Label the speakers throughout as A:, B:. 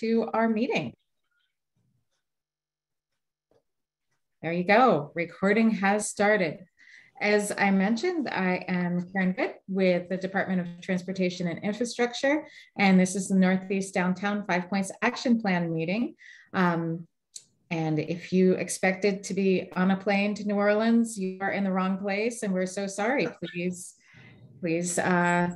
A: to our meeting. There you go. Recording has started. As I mentioned, I am Karen Good with the Department of Transportation and Infrastructure, and this is the Northeast Downtown Five Points Action Plan meeting. Um, and if you expected to be on a plane to New Orleans, you are in the wrong place, and we're so sorry. Please, please uh,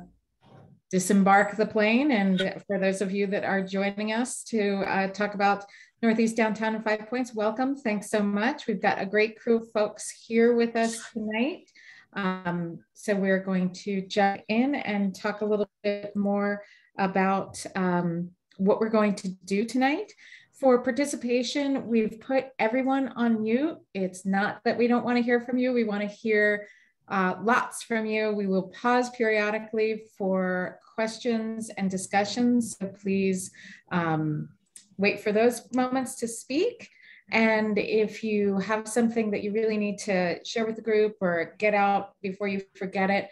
A: disembark the plane. And for those of you that are joining us to uh, talk about Northeast Downtown and Five Points, welcome. Thanks so much. We've got a great crew of folks here with us tonight. Um, so we're going to jump in and talk a little bit more about um, what we're going to do tonight. For participation, we've put everyone on mute. It's not that we don't want to hear from you. We want to hear uh, lots from you. We will pause periodically for questions and discussions. So please um, wait for those moments to speak. And if you have something that you really need to share with the group or get out before you forget it,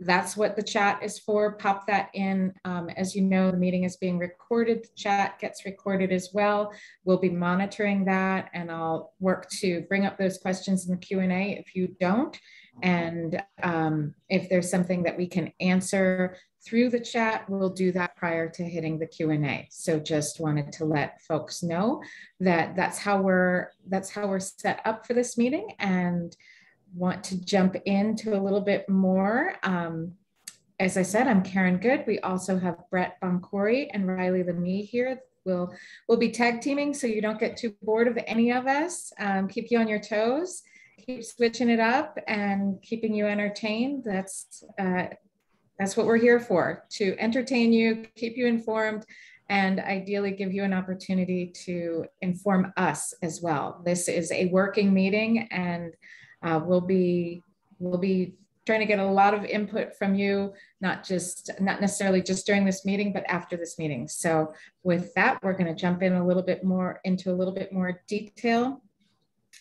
A: that's what the chat is for. Pop that in. Um, as you know, the meeting is being recorded. The chat gets recorded as well. We'll be monitoring that and I'll work to bring up those questions in the Q&A if you don't. And um, if there's something that we can answer through the chat, we'll do that prior to hitting the Q&A. So just wanted to let folks know that that's how we're that's how we're set up for this meeting and want to jump into a little bit more. Um, as I said, I'm Karen Good. We also have Brett Boncori and Riley Lemie here. We'll, we'll be tag teaming so you don't get too bored of any of us. Um, keep you on your toes keep switching it up and keeping you entertained. That's uh, that's what we're here for to entertain you, keep you informed, and ideally give you an opportunity to inform us as well. This is a working meeting, and uh, we'll be we'll be trying to get a lot of input from you, not just not necessarily just during this meeting, but after this meeting. So with that, we're going to jump in a little bit more into a little bit more detail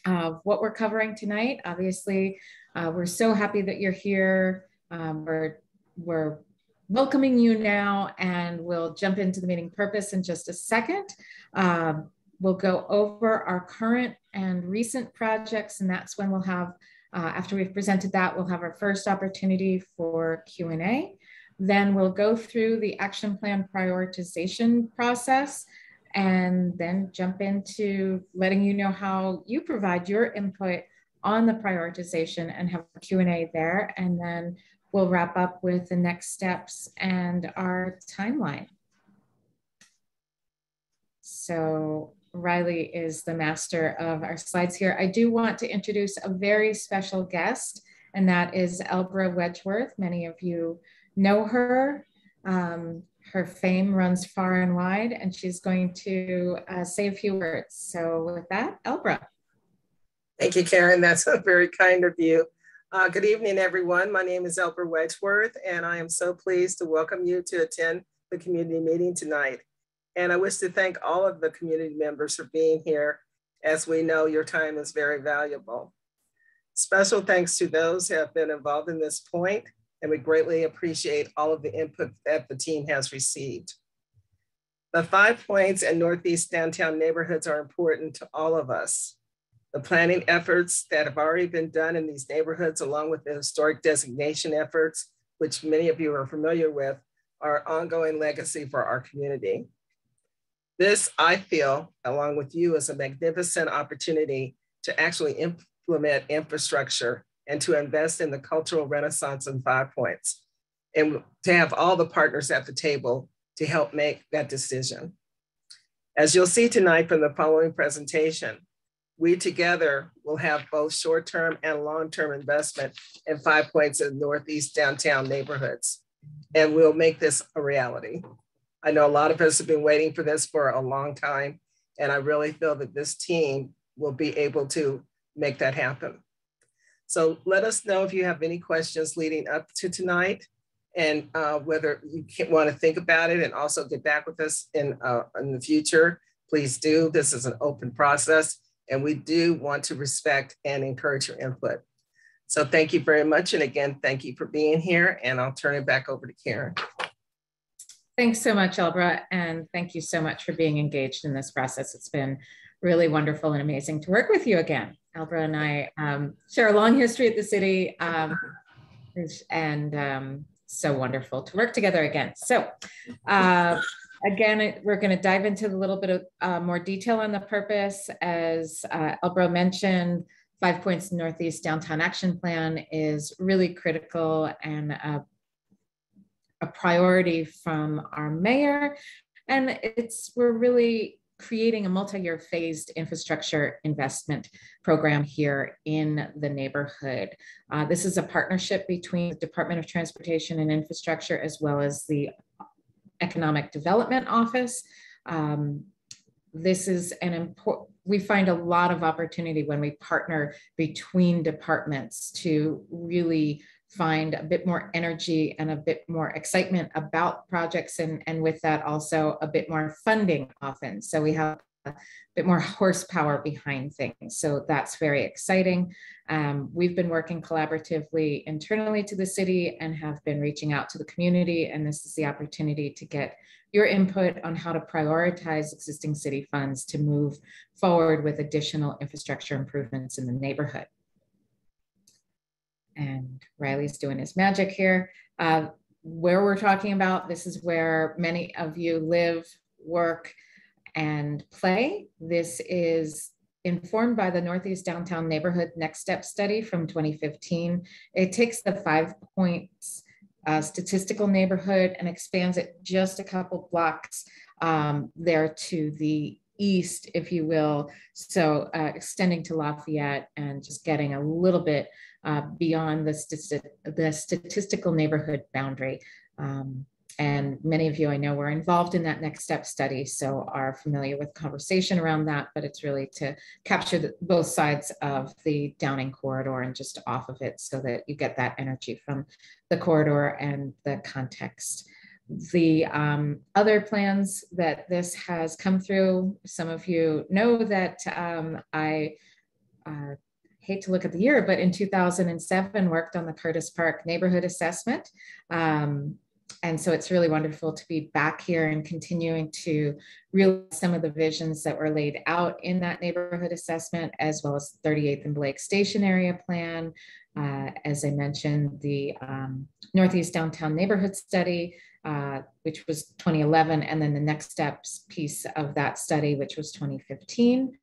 A: of what we're covering tonight. Obviously, uh, we're so happy that you're here. Um, we're, we're welcoming you now and we'll jump into the meeting purpose in just a second. Um, we'll go over our current and recent projects and that's when we'll have, uh, after we've presented that, we'll have our first opportunity for Q&A. Then we'll go through the action plan prioritization process and then jump into letting you know how you provide your input on the prioritization and have a Q&A there. And then we'll wrap up with the next steps and our timeline. So Riley is the master of our slides here. I do want to introduce a very special guest, and that is Elbra Wedgeworth. Many of you know her. Um, her fame runs far and wide, and she's going to uh, say a few words. So, with that, Elbra.
B: Thank you, Karen. That's very kind of you. Uh, good evening, everyone. My name is Elbra Wedgeworth, and I am so pleased to welcome you to attend the community meeting tonight. And I wish to thank all of the community members for being here, as we know your time is very valuable. Special thanks to those who have been involved in this point and we greatly appreciate all of the input that the team has received. The five points and Northeast downtown neighborhoods are important to all of us. The planning efforts that have already been done in these neighborhoods, along with the historic designation efforts, which many of you are familiar with, are ongoing legacy for our community. This, I feel, along with you, is a magnificent opportunity to actually implement infrastructure and to invest in the cultural renaissance in Five Points and to have all the partners at the table to help make that decision. As you'll see tonight from the following presentation, we together will have both short-term and long-term investment in Five Points in Northeast downtown neighborhoods. And we'll make this a reality. I know a lot of us have been waiting for this for a long time, and I really feel that this team will be able to make that happen. So let us know if you have any questions leading up to tonight and uh, whether you want to think about it and also get back with us in, uh, in the future, please do. This is an open process and we do want to respect and encourage your input. So thank you very much. And again, thank you for being here and I'll turn it back over to Karen.
A: Thanks so much, Elbra, and thank you so much for being engaged in this process. It's been really wonderful and amazing to work with you again. Elbra and I um, share a long history at the city, um, and um, so wonderful to work together again. So, uh, again, we're going to dive into a little bit of uh, more detail on the purpose. As uh, Elbra mentioned, Five Points Northeast Downtown Action Plan is really critical and a, a priority from our mayor. And it's we're really creating a multi-year phased infrastructure investment program here in the neighborhood. Uh, this is a partnership between the Department of Transportation and Infrastructure as well as the Economic Development Office. Um, this is an important, we find a lot of opportunity when we partner between departments to really find a bit more energy and a bit more excitement about projects and, and with that also a bit more funding often. So we have a bit more horsepower behind things. So that's very exciting. Um, we've been working collaboratively internally to the city and have been reaching out to the community. And this is the opportunity to get your input on how to prioritize existing city funds to move forward with additional infrastructure improvements in the neighborhood and Riley's doing his magic here. Uh, where we're talking about, this is where many of you live, work, and play. This is informed by the Northeast Downtown Neighborhood Next Step Study from 2015. It takes the five points uh, statistical neighborhood and expands it just a couple blocks um, there to the east, if you will. So uh, extending to Lafayette and just getting a little bit uh, beyond the, the, statistical neighborhood boundary. Um, and many of you I know were involved in that next step study, so are familiar with conversation around that, but it's really to capture the, both sides of the Downing corridor and just off of it so that you get that energy from the corridor and the context. The um, other plans that this has come through, some of you know that um, I uh, hate to look at the year, but in 2007 worked on the Curtis Park neighborhood assessment. Um, and so it's really wonderful to be back here and continuing to realize some of the visions that were laid out in that neighborhood assessment, as well as 38th and Blake Station area plan. Uh, as I mentioned, the um, Northeast Downtown Neighborhood Study, uh, which was 2011, and then the next steps piece of that study, which was 2015.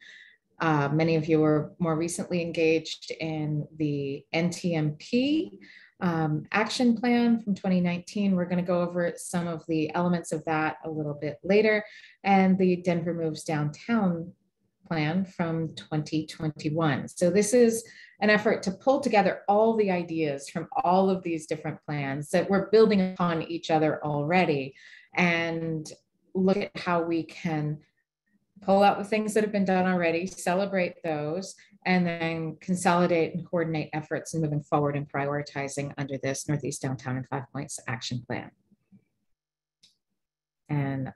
A: Uh, many of you were more recently engaged in the NTMP um, action plan from 2019. We're going to go over some of the elements of that a little bit later, and the Denver Moves Downtown plan from 2021. So this is an effort to pull together all the ideas from all of these different plans that we're building upon each other already and look at how we can pull out the things that have been done already, celebrate those, and then consolidate and coordinate efforts and moving forward and prioritizing under this Northeast Downtown and Five Points Action Plan. And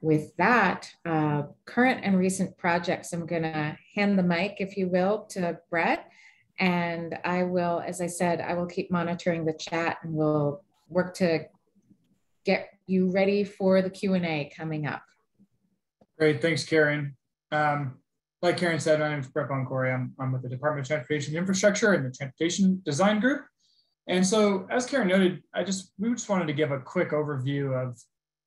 A: with that, uh, current and recent projects, I'm going to hand the mic, if you will, to Brett. And I will, as I said, I will keep monitoring the chat and we'll work to get you ready for the Q&A coming up.
C: Great, thanks, Karen. Um, like Karen said, my name is Brett Boncore. I'm, I'm with the Department of Transportation Infrastructure and the Transportation Design Group. And so, as Karen noted, I just we just wanted to give a quick overview of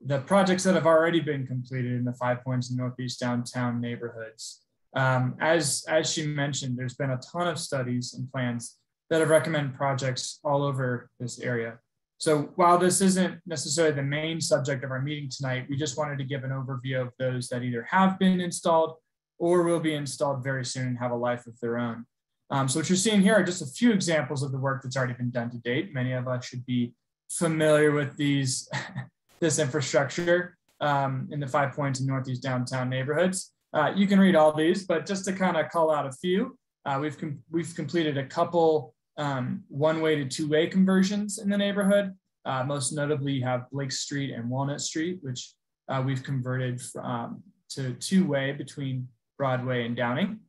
C: the projects that have already been completed in the Five Points and Northeast downtown neighborhoods. Um, as as she mentioned, there's been a ton of studies and plans that have recommended projects all over this area. So while this isn't necessarily the main subject of our meeting tonight, we just wanted to give an overview of those that either have been installed or will be installed very soon and have a life of their own. Um, so what you're seeing here are just a few examples of the work that's already been done to date. Many of us should be familiar with these, this infrastructure um, in the Five Points and Northeast downtown neighborhoods. Uh, you can read all these, but just to kind of call out a few, uh, we've, com we've completed a couple um, one-way to two-way conversions in the neighborhood. Uh, most notably, you have Blake Street and Walnut Street, which uh, we've converted um, to two-way between Broadway and Downing.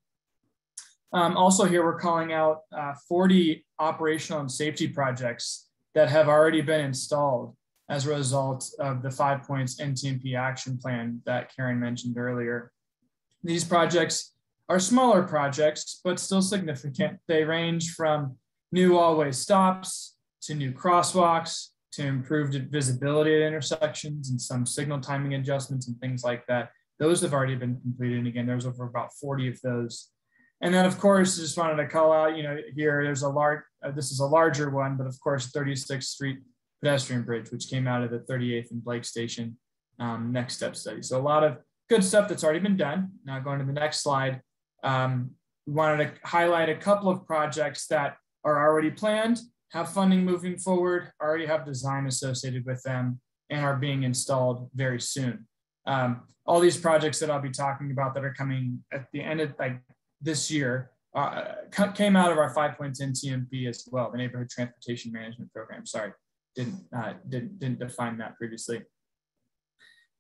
C: Um, also here, we're calling out uh, 40 operational and safety projects that have already been installed as a result of the five points NTMP action plan that Karen mentioned earlier. These projects are smaller projects, but still significant. They range from new all-way stops to new crosswalks to improved visibility at intersections and some signal timing adjustments and things like that. Those have already been completed. And again, there's over about 40 of those. And then of course, just wanted to call out, you know, here, there's a large, uh, this is a larger one, but of course, 36th Street pedestrian bridge, which came out of the 38th and Blake Station um, next step study. So a lot of good stuff that's already been done. Now going to the next slide, um, we wanted to highlight a couple of projects that are already planned, have funding moving forward, already have design associated with them, and are being installed very soon. Um, all these projects that I'll be talking about that are coming at the end of like this year uh, came out of our five points as well, the Neighborhood Transportation Management Program. Sorry, didn't uh, didn't didn't define that previously.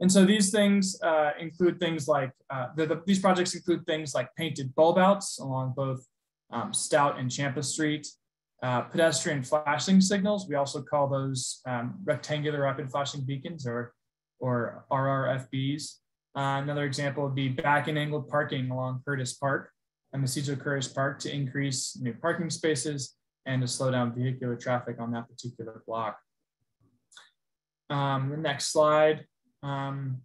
C: And so these things uh, include things like, uh, the, the, these projects include things like painted bulb outs along both um, Stout and Champa Street, uh, pedestrian flashing signals. We also call those um, rectangular rapid flashing beacons or, or RRFBs. Uh, another example would be back and angled parking along Curtis Park and Mestizo Curtis Park to increase new parking spaces and to slow down vehicular traffic on that particular block. Um, the next slide um,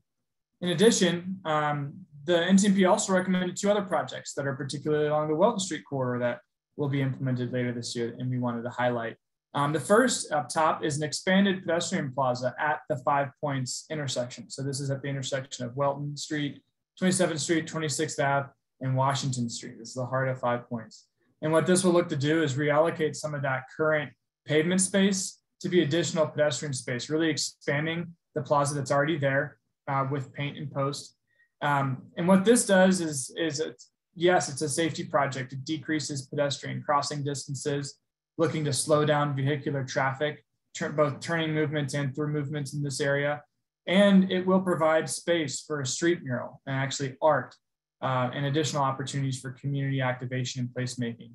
C: in addition, um, the NTMP also recommended two other projects that are particularly along the Welton Street corridor that will be implemented later this year and we wanted to highlight. Um, the first up top is an expanded pedestrian plaza at the Five Points intersection. So this is at the intersection of Welton Street, 27th Street, 26th Ave, and Washington Street. This is the heart of Five Points. And what this will look to do is reallocate some of that current pavement space to be additional pedestrian space, really expanding the plaza that's already there uh, with paint and post. Um, and what this does is, is it's, yes, it's a safety project. It decreases pedestrian crossing distances, looking to slow down vehicular traffic, turn, both turning movements and through movements in this area. And it will provide space for a street mural and actually art uh, and additional opportunities for community activation and placemaking.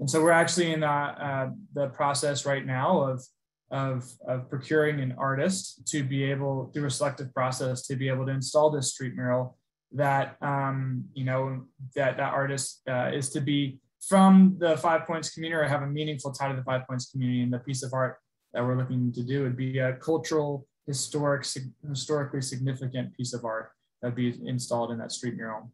C: And so we're actually in the, uh, the process right now of of, of procuring an artist to be able, through a selective process, to be able to install this street mural that, um, you know, that that artist uh, is to be from the Five Points community or have a meaningful tie to the Five Points community. And the piece of art that we're looking to do would be a cultural, historic, historically significant piece of art that'd be installed in that street mural.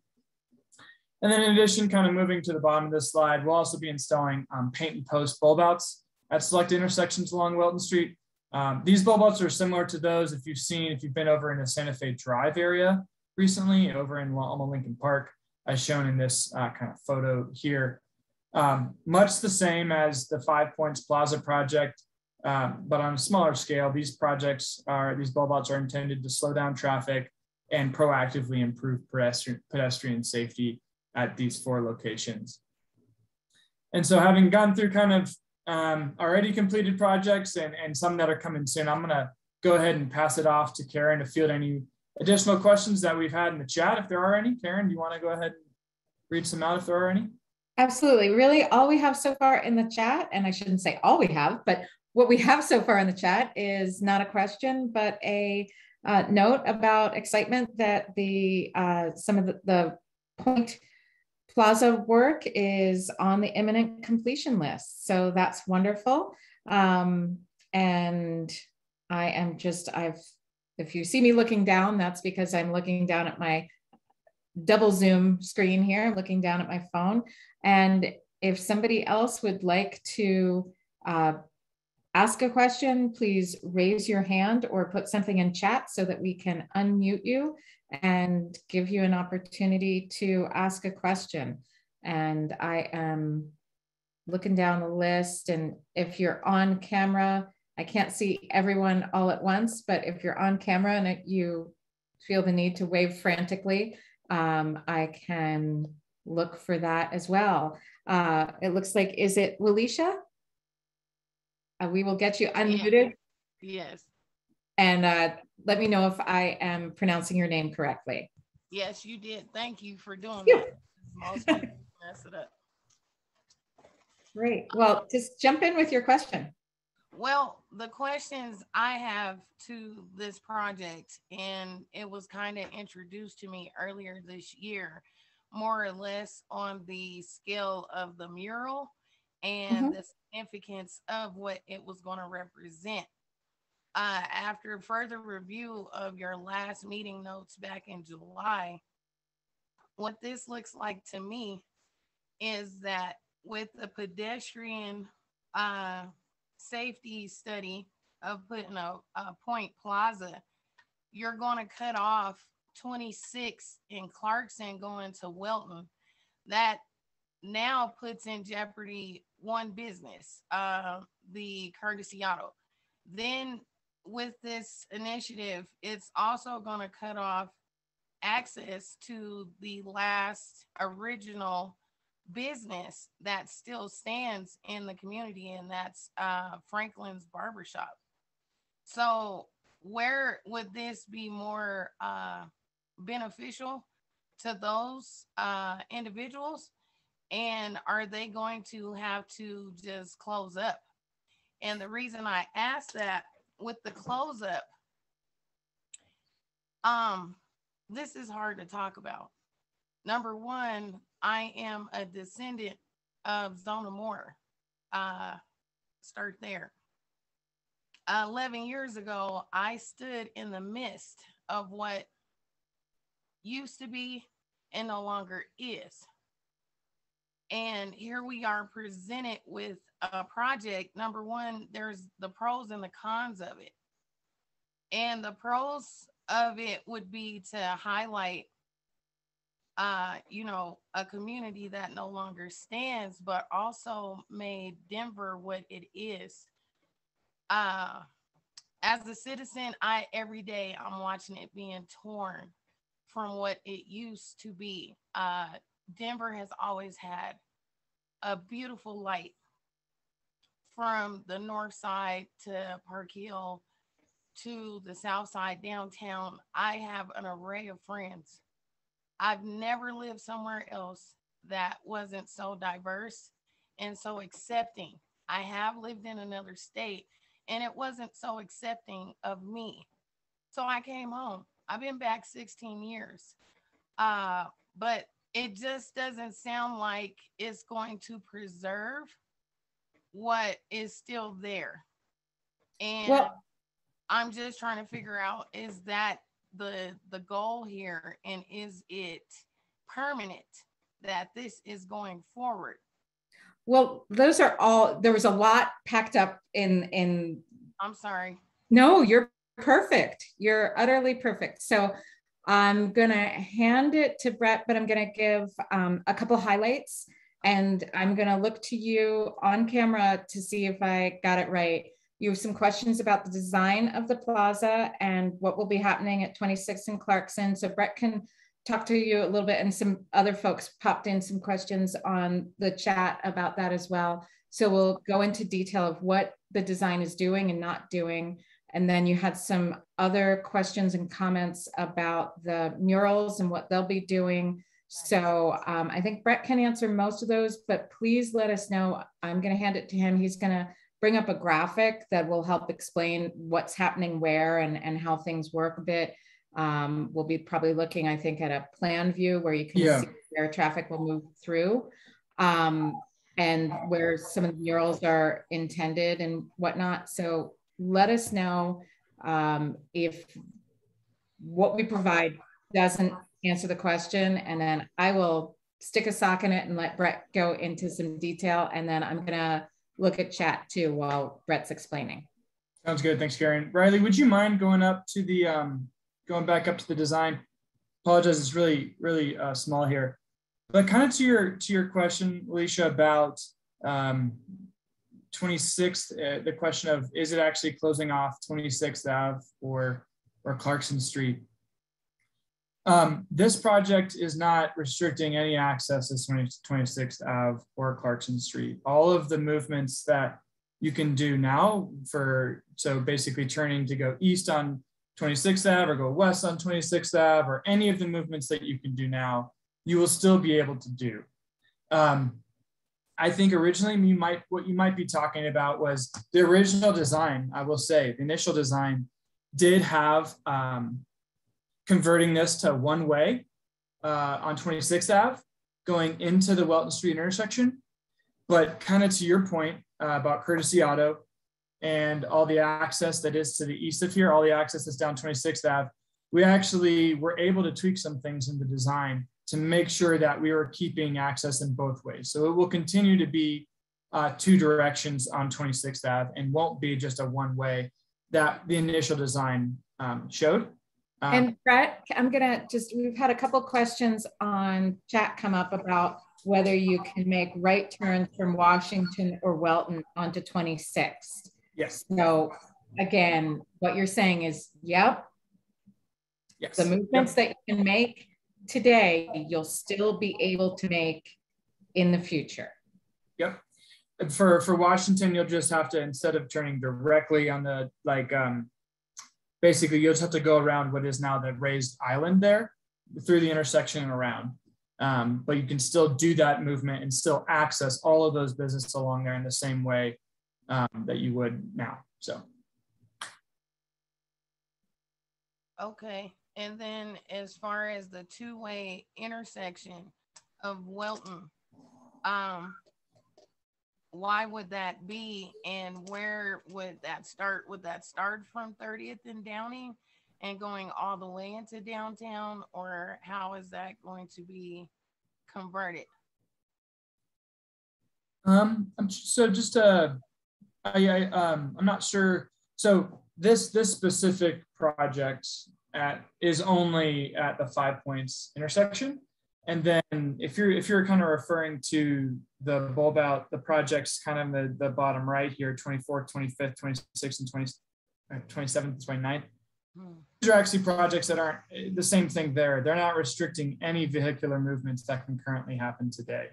C: And then in addition, kind of moving to the bottom of this slide, we'll also be installing um, paint and post bulb outs at select intersections along Welton Street. Um, these bulb outs are similar to those if you've seen, if you've been over in the Santa Fe Drive area recently, over in Alma Lincoln Park, as shown in this uh, kind of photo here. Um, much the same as the Five Points Plaza project, um, but on a smaller scale, these projects are, these bulb outs are intended to slow down traffic and proactively improve pedestrian, pedestrian safety at these four locations. And so having gone through kind of um, already completed projects and, and some that are coming soon. I'm gonna go ahead and pass it off to Karen to field any additional questions that we've had in the chat. If there are any, Karen, do you wanna go ahead and read some out if there are any?
A: Absolutely. Really, all we have so far in the chat, and I shouldn't say all we have, but what we have so far in the chat is not a question, but a uh, note about excitement that the uh, some of the, the point Plaza work is on the imminent completion list. So that's wonderful. Um, and I am just, I've, if you see me looking down, that's because I'm looking down at my double zoom screen here, I'm looking down at my phone. And if somebody else would like to uh, ask a question, please raise your hand or put something in chat so that we can unmute you and give you an opportunity to ask a question. And I am looking down the list. And if you're on camera, I can't see everyone all at once, but if you're on camera and you feel the need to wave frantically, um, I can look for that as well. Uh, it looks like, is it Walisha? Uh, we will get you unmuted.
D: Yes.
A: And uh, let me know if I am pronouncing your name correctly.
D: Yes, you did. Thank you for doing yeah. that. Mess it up.
A: Great. Well, just jump in with your question.
D: well, the questions I have to this project, and it was kind of introduced to me earlier this year, more or less on the scale of the mural and
A: Mhm.
D: the significance of what it was going to represent. Uh, after further review of your last meeting notes back in July, what this looks like to me is that with the pedestrian uh, safety study of putting a, a point plaza, you're going to cut off 26 in Clarkson going to Welton. That now puts in jeopardy one business, uh, the courtesy auto. Then with this initiative, it's also going to cut off access to the last original business that still stands in the community, and that's uh, Franklin's Barbershop. So, where would this be more uh, beneficial to those uh, individuals? And are they going to have to just close up? And the reason I ask that with the close up, um, this is hard to talk about. Number one, I am a descendant of Zona Moore. Uh, start there. 11 years ago, I stood in the midst of what used to be and no longer is. And here we are presented with a project. Number one, there's the pros and the cons of it. And the pros of it would be to highlight uh, you know, a community that no longer stands, but also made Denver what it is. Uh, as a citizen, I every day I'm watching it being torn from what it used to be. Uh, Denver has always had a beautiful light from the north side to Park Hill to the south side downtown. I have an array of friends I've never lived somewhere else that wasn't so diverse and so accepting. I have lived in another state and it wasn't so accepting of me. So I came home. I've been back 16 years. Uh, but it just doesn't sound like it's going to preserve what is still there. And
A: Well-
D: I'm just trying to figure out is that the the goal here and is it permanent that this is going forward
A: Well, those are all, there was a lot packed up in, in,
D: i'm sorry
A: no, you're perfect. You're utterly perfect. So I'm gonna hand it to Brett, but I'm gonna give um, a couple highlights. And I'm gonna look to you on camera to see if I got it right. You have some questions about the design of the plaza and what will be happening at 26 and Clarkson. So Brett can talk to you a little bit and some other folks popped in some questions on the chat about that as well. So we'll go into detail of what the design is doing and not doing. And then you had some other questions and comments about the murals and what they'll be doing. So um, I think Brett can answer most of those, but please let us know. I'm going to hand it to him. He's going to bring up a graphic that will help explain what's happening where and, and how things work a bit. Um, we'll be probably looking, I think, at a plan view where you can
C: Yeah.
A: see where traffic will move through um, and where some of the murals are intended and whatnot. So let us know um, if what we provide doesn't answer the question, and then I will stick a sock in it and let Brett go into some detail, and then I'm gonna look at chat too while Brett's explaining.
C: Sounds good. Thanks, Karen. Riley, would you mind going up to the, um, going back up to the design? Apologize, it's really, really uh, small here. But kind of to your, to your question, Alicia, about um, 26th, uh, the question of, is it actually closing off 26th Ave or, or Clarkson Street? Um, this project is not restricting any access to 20, 26th Ave or Clarkson Street. All of the movements that you can do now for, so basically turning to go east on 26th Ave or go west on 26th Ave or any of the movements that you can do now, you will still be able to do. Um, I think originally you might what you might be talking about was the original design. I will say the initial design did have um, converting this to one way uh, on 26th Ave going into the Welton Street intersection. But kind of to your point uh, about courtesy auto and all the access that is to the east of here, all the access that's down 26th Ave, we actually were able to tweak some things in the design to make sure that we are keeping access in both ways. So it will continue to be uh, two directions on 26th Ave and won't be just a one way that the initial design um, showed.
A: Um, and Brett, I'm gonna just, we've had a couple questions on chat come up about whether you can make right turns from Washington or Welton onto 26th.
C: Yes.
A: So again, what you're saying is, yep.
C: Yes.
A: The movements yep. that you can make today, you'll still be able to make in the future.
C: Yep. For for Washington, you'll just have to instead of turning directly on the like um basically you'll just have to go around what is now the raised island there through the intersection and around. Um, but you can still do that movement and still access all of those businesses along there in the same way um, that you would now. So.
D: Okay. And then as far as the two-way intersection of Welton, um, why would that be? And where would that start? Would that start from 30th and Downing and going all the way into downtown? Or how is that going to be converted?
C: Um, so just uh, I, I um, I'm not sure. So this this specific project at is only at the five points intersection. And then if you're if you're kind of referring to the bulb out, the projects kind of the, the bottom right here, 24th, 25th, 26th, and 20, 27th, 29th. Hmm. These are actually projects that aren't the same thing there. They're not restricting any vehicular movements that can currently happen today.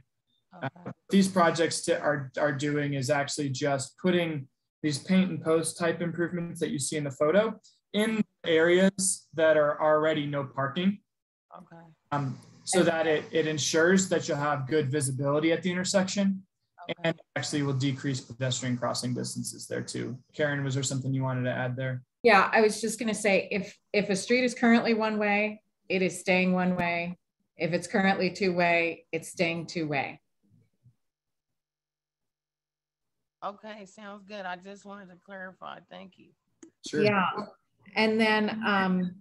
C: Okay. Uh, these projects to, are, are doing is actually just putting these paint and post type improvements that you see in the photo in areas that are already no parking.
D: Okay.
C: Um, so that it, it ensures that you'll have good visibility at the intersection okay. and actually will decrease pedestrian crossing distances there too. Karen, was there something you wanted to add there?
A: Yeah, I was just going to say if if a street is currently one way, it is staying one way. If it's currently two way, it's staying two way.
D: Okay, sounds good. I just wanted to clarify. Thank you.
A: Sure. Yeah. And then um,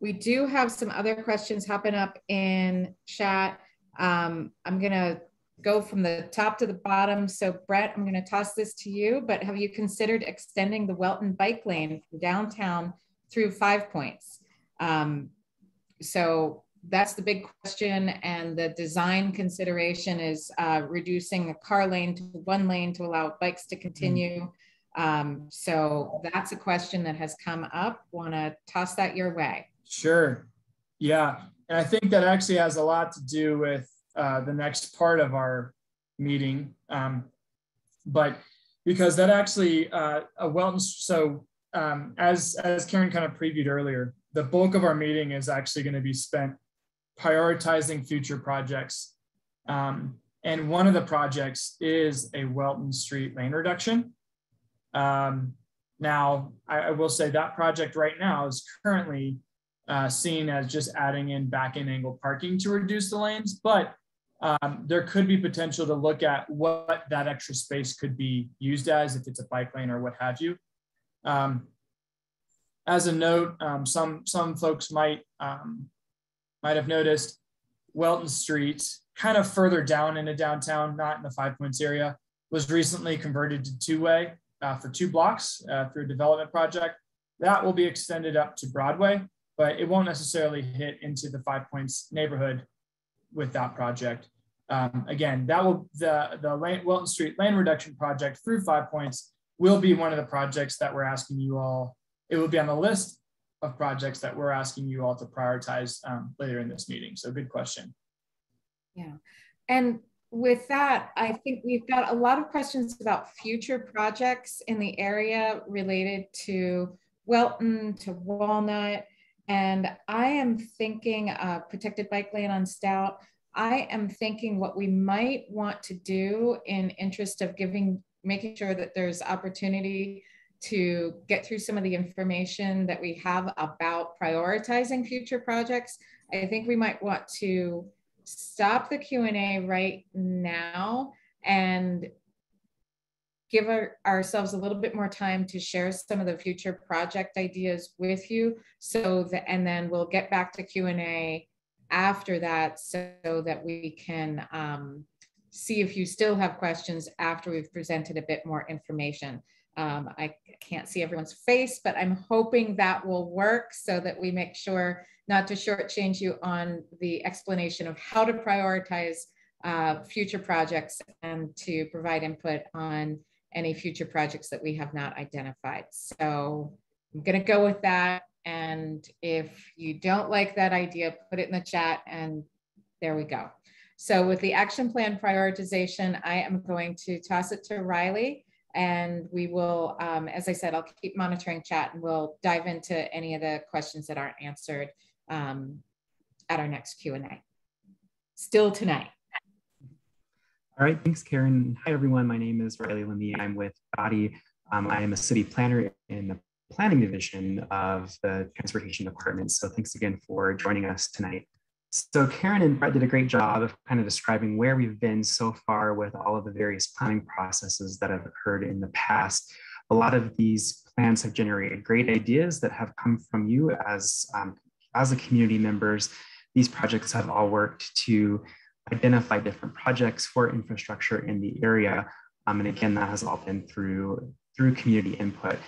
A: we do have some other questions hopping up in chat. Um, I'm going to go from the top to the bottom. So Brett, I'm going to toss this to you, but have you considered extending the Welton bike lane from downtown through Five Points? Um, so that's the big question. And the design consideration is uh, reducing a car lane to one lane to allow bikes to continue. Mm. Um, so that's a question that has come up. Want to toss that your way?
C: Sure. Yeah. And I think that actually has a lot to do with uh, the next part of our meeting. Um, but because that actually, uh, a Welton, so um, as, as Karen kind of previewed earlier, the bulk of our meeting is actually going to be spent prioritizing future projects. Um, and one of the projects is a Welton Street lane reduction. Um, now, I, I, will say that project right now is currently uh, seen as just adding in back in angle parking to reduce the lanes, but um, there could be potential to look at what that extra space could be used as if it's a bike lane or what have you. Um, as a note, um, some some folks might um, might have noticed Welton Street, kind of further down in into downtown, not in the Five Points area, was recently converted to two way uh, for two blocks uh, through a development project. That will be extended up to Broadway, but it won't necessarily hit into the Five Points neighborhood with that project. Um, again, that will the the Lane, Welton Street lane reduction project through Five Points will be one of the projects that we're asking you all. It will be on the list of projects that we're asking you all to prioritize um, later in this meeting. So good question.
A: Yeah, and with that, I think we've got a lot of questions about future projects in the area related to Welton, to Walnut. And I am thinking uh, protected bike lane on Stout. I am thinking what we might want to do in interest of giving, making sure that there's opportunity to get through some of the information that we have about prioritizing future projects. I think we might want to stop the Q&A right now and give our, ourselves a little bit more time to share some of the future project ideas with you. So that and then we'll get back to q&a after that so that we can um, see if you still have questions after we've presented a bit more information. Um, i can't see everyone's face but i'm hoping that will work so that we make sure not to shortchange you on the explanation of how to prioritize uh, future projects and to provide input on any future projects that we have not identified. So I'm going to go with that. And if you don't like that idea, put it in the chat and there we go. So with the action plan prioritization, I am going to toss it to Riley and we will, um, as I said, I'll keep monitoring chat and we'll dive into any of the questions that aren't answered um, at our next Q&A. Still tonight.
E: All right, thanks, Karen. Hi, everyone. My name is Riley Lemie. I'm with DOTI. Um, I am a city planner in the planning division of the transportation department. So thanks again for joining us tonight. So Karen and Brett did a great job of kind of describing where we've been so far with all of the various planning processes that have occurred in the past. A lot of these plans have generated great ideas that have come from you as, um, as the community members. These projects have all worked to identify different projects for infrastructure in the area. Um, and again, that has all been through, through community input.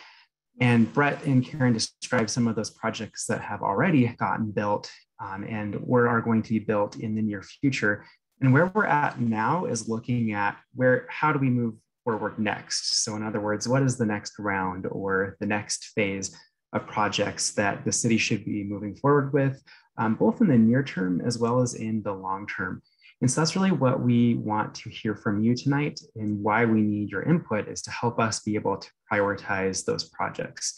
E: And Brett and Karen described some of those projects that have already gotten built um, and or are going to be built in the near future. And where we're at now is looking at where, how do we move forward next? So in other words, what is the next round or the next phase of projects that the city should be moving forward with, um, both in the near term as well as in the long term. And so that's really what we want to hear from you tonight and why we need your input is to help us be able to prioritize those projects.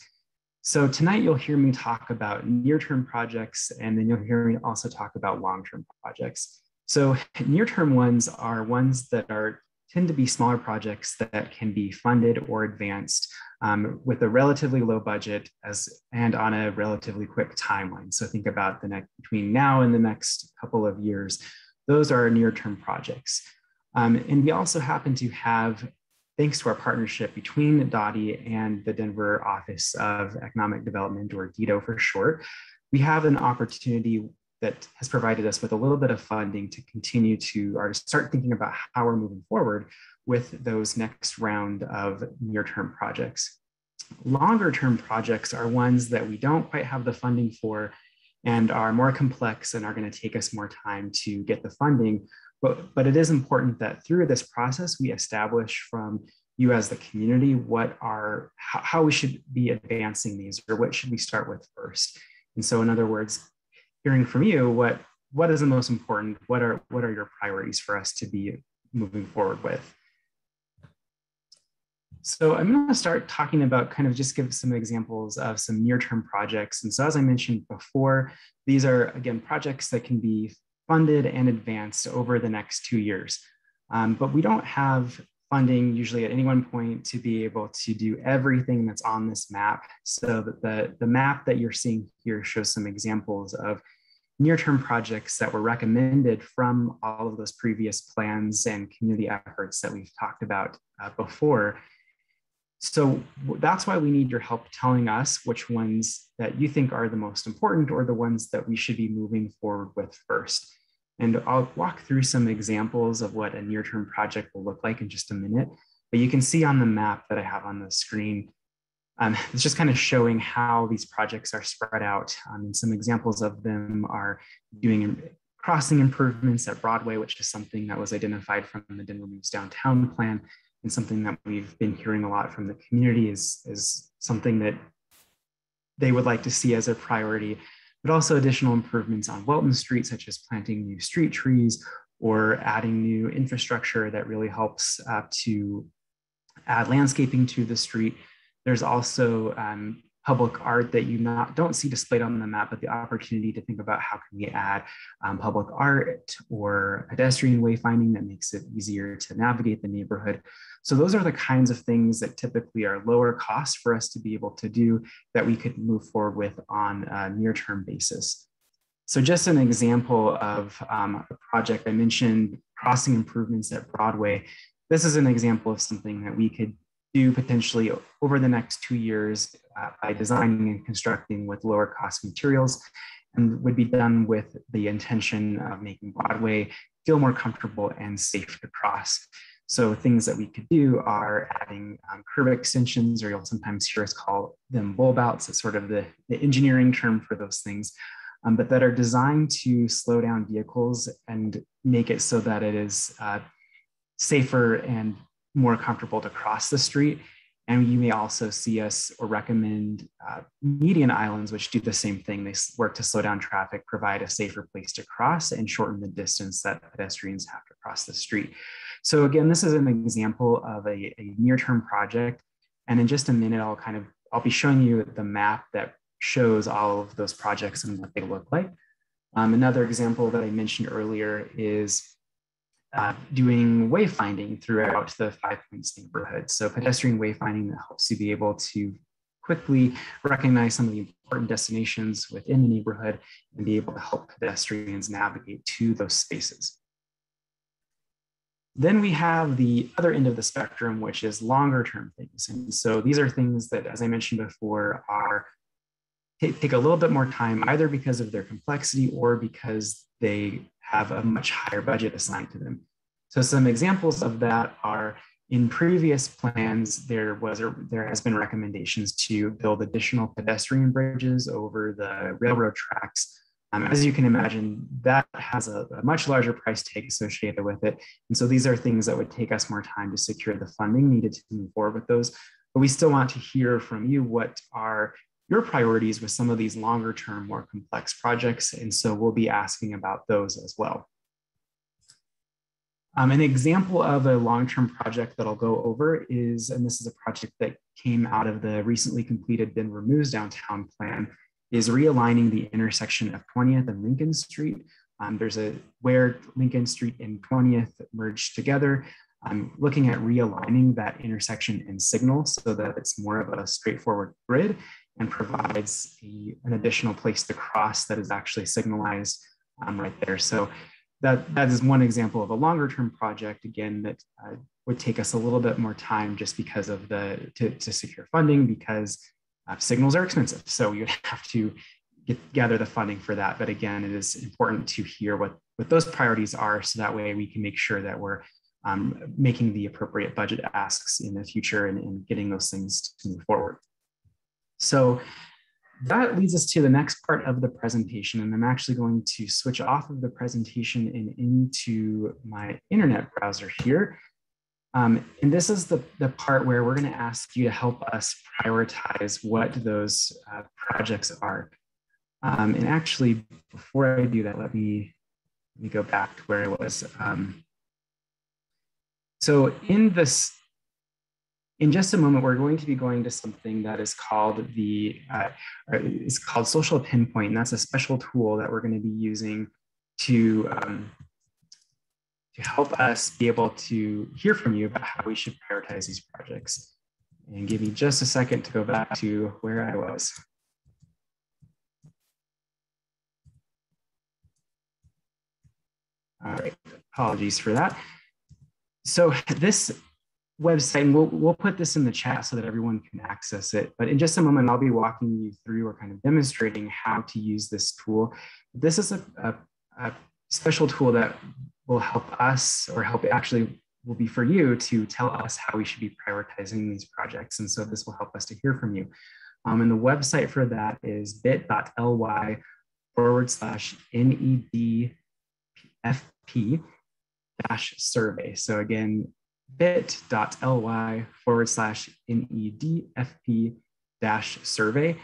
E: So tonight you'll hear me talk about near-term projects and then you'll hear me also talk about long-term projects. So near-term ones are ones that are tend to be smaller projects that can be funded or advanced um, with a relatively low budget as and on a relatively quick timeline. So think about the next between now and the next couple of years those are near-term projects. Um, and we also happen to have, thanks to our partnership between DOTI and the Denver Office of Economic Development, or DEDO for short, we have an opportunity that has provided us with a little bit of funding to continue to or start thinking about how we're moving forward with those next round of near-term projects. Longer term projects are ones that we don't quite have the funding for and are more complex and are going to take us more time to get the funding. But, but it is important that through this process, we establish from you as the community what are how, how we should be advancing these or what should we start with first. And so in other words, hearing from you, what what is the most important? What are what are your priorities for us to be moving forward with? So I'm going to start talking about kind of just give some examples of some near-term projects. And so as I mentioned before, these are, again, projects that can be funded and advanced over the next two years. Um, but we don't have funding usually at any one point to be able to do everything that's on this map. So that the, the map that you're seeing here shows some examples of near-term projects that were recommended from all of those previous plans and community efforts that we've talked about uh, before so that's why we need your help telling us which ones that you think are the most important or the ones that we should be moving forward with first. And I'll walk through some examples of what a near-term project will look like in just a minute. But you can see on the map that I have on the screen, um, it's just kind of showing how these projects are spread out. Um, and some examples of them are doing crossing improvements at Broadway, which is something that was identified from the Denver Moves Downtown Plan, and something that we've been hearing a lot from the community is, is something that they would like to see as a priority, but also additional improvements on Welton Street, such as planting new street trees or adding new infrastructure that really helps uh, to add landscaping to the street. There's also um, public art that you not don't see displayed on the map, but the opportunity to think about how can we add um, public art or pedestrian wayfinding that makes it easier to navigate the neighborhood. So those are the kinds of things that typically are lower cost for us to be able to do that we could move forward with on a near-term basis. So just an example of um, a project I mentioned, crossing improvements at Broadway. This is an example of something that we could do potentially over the next two years uh, by designing and constructing with lower cost materials and would be done with the intention of making Broadway feel more comfortable and safe to cross. So things that we could do are adding um, curb extensions, or you'll sometimes hear us call them bulb outs. It's sort of the, the engineering term for those things, um, but that are designed to slow down vehicles and make it so that it is uh, safer and more comfortable to cross the street. And you may also see us or recommend uh, median islands, which do the same thing. They work to slow down traffic, provide a safer place to cross, and shorten the distance that pedestrians have to cross the street. So again, this is an example of a, a near-term project. And in just a minute, I'll kind of, I'll be showing you the map that shows all of those projects and what they look like. Um, another example that I mentioned earlier is uh, doing wayfinding throughout the Five Points neighborhood. So pedestrian wayfinding that helps you be able to quickly recognize some of the important destinations within the neighborhood and be able to help pedestrians navigate to those spaces. Then we have the other end of the spectrum, which is longer term things. And so these are things that, as I mentioned before, are take a little bit more time, either because of their complexity or because they have a much higher budget assigned to them. So some examples of that are in previous plans, there was a, there has been recommendations to build additional pedestrian bridges over the railroad tracks. Um, as you can imagine, that has a, a, much larger price tag associated with it. And so these are things that would take us more time to secure the funding needed to move forward with those. But we still want to hear from you what are your priorities with some of these longer term, more complex projects. And so we'll be asking about those as well. Um, an example of a long-term project that I'll go over is, and this is a project that came out of the recently completed Denver Moves downtown plan, is realigning the intersection of 20th and Lincoln Street. Um, there's a where Lincoln Street and 20th merge together. I'm looking at realigning that intersection and signal so that it's more of a straightforward grid and provides a, an additional place to cross that is actually signalized um, right there. So that, that is one example of a longer term project, again, that uh, would take us a little bit more time just because of the, to, to secure funding because uh, signals are expensive. So you'd have to get, gather the funding for that. But again, it is important to hear what, what those priorities are so that way we can make sure that we're um, making the appropriate budget asks in the future and, and getting those things to move forward. So that leads us to the next part of the presentation. And I'm actually going to switch off of the presentation and into my internet browser here. Um, and this is the, the part where we're going to ask you to help us prioritize what those uh, projects are. Um, and actually, before I do that, let me, let me go back to where I was. Um, so in this in just a moment, we're going to be going to something that is called the uh, is called social pinpoint. And that's a special tool that we're going to be using to um, to help us be able to hear from you about how we should prioritize these projects. And give me just a second to go back to where I was. All right, apologies for that. So this website, and we'll, we'll put this in the chat so that everyone can access it. But in just a moment, I'll be walking you through or kind of demonstrating how to use this tool. This is a, a, a special tool that will help us or help actually will be for you to tell us how we should be prioritizing these projects. And so this will help us to hear from you. Um, and the website for that is bit.ly forward slash NEDFP dash survey. So again, bit.ly forward slash NEDFP dash survey.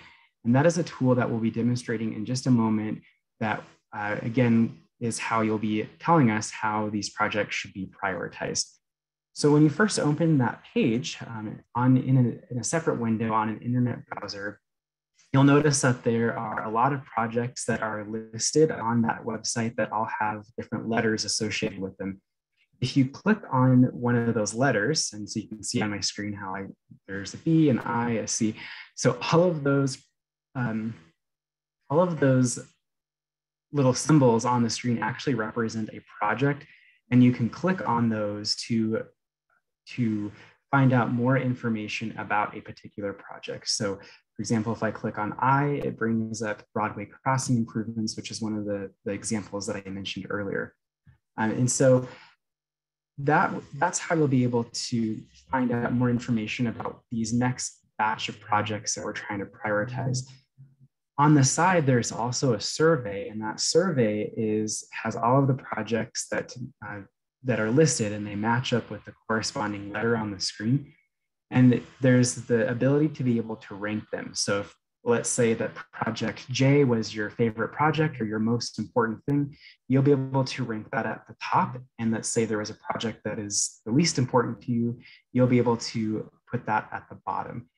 E: And that is a tool that we'll be demonstrating in just a moment that, uh, again, is how you'll be telling us how these projects should be prioritized. So when you first open that page um, on in a, in a, separate window on an internet browser, You'll notice that there are a lot of projects that are listed on that website that all have different letters associated with them. If you click on one of those letters, and so you can see on my screen how I, there's a B, an I, a C. So all of those, um, all of those little symbols on the screen actually represent a project and you can click on those to, to find out more information about a particular project. So for example, if I click on I, it brings up Broadway crossing improvements, which is one of the, the examples that I mentioned earlier. Um, and so that, that's how you'll be able to find out more information about these next batch of projects that we're trying to prioritize. On the side, there's also a survey, and that survey is has all of the projects that uh, that are listed, and they match up with the corresponding letter on the screen. And there's the ability to be able to rank them. So if let's say that project J was your favorite project or your most important thing, you'll be able to rank that at the top. And let's say there was a project that is the least important to you, you'll be able to put that at the bottom.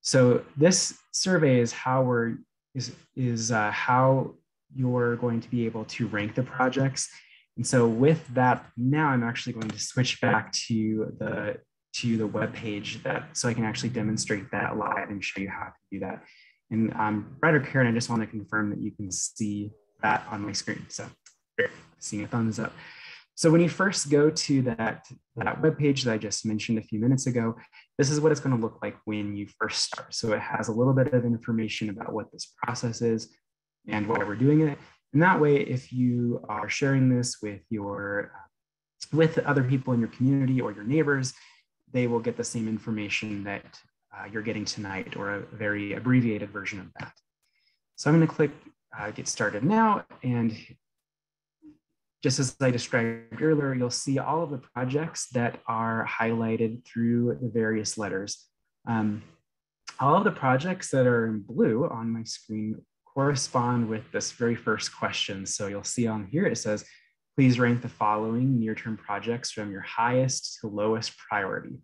E: So this survey is how we're is, is uh, how you're going to be able to rank the projects. And so with that, now I'm actually going to switch back to the to the web page that so I can actually demonstrate that live and show you how to do that. And um, Brad Karen, I just want to confirm that you can see that on my screen. So seeing a thumbs up. So when you first go to that, that web page that I just mentioned a few minutes ago, this is what it's going to look like when you first start. So it has a little bit of information about what this process is and why we're doing it. And that way, if you are sharing this with your with other people in your community or your neighbors, they will get the same information that uh, you're getting tonight or a very abbreviated version of that. So I'm going to click uh, get started now. And just as I described earlier, you'll see all of the projects that are highlighted through the various letters. Um, all of the projects that are in blue on my screen correspond with this very first question. So you'll see on here, it says, please rank the following near-term projects from your highest to lowest priority.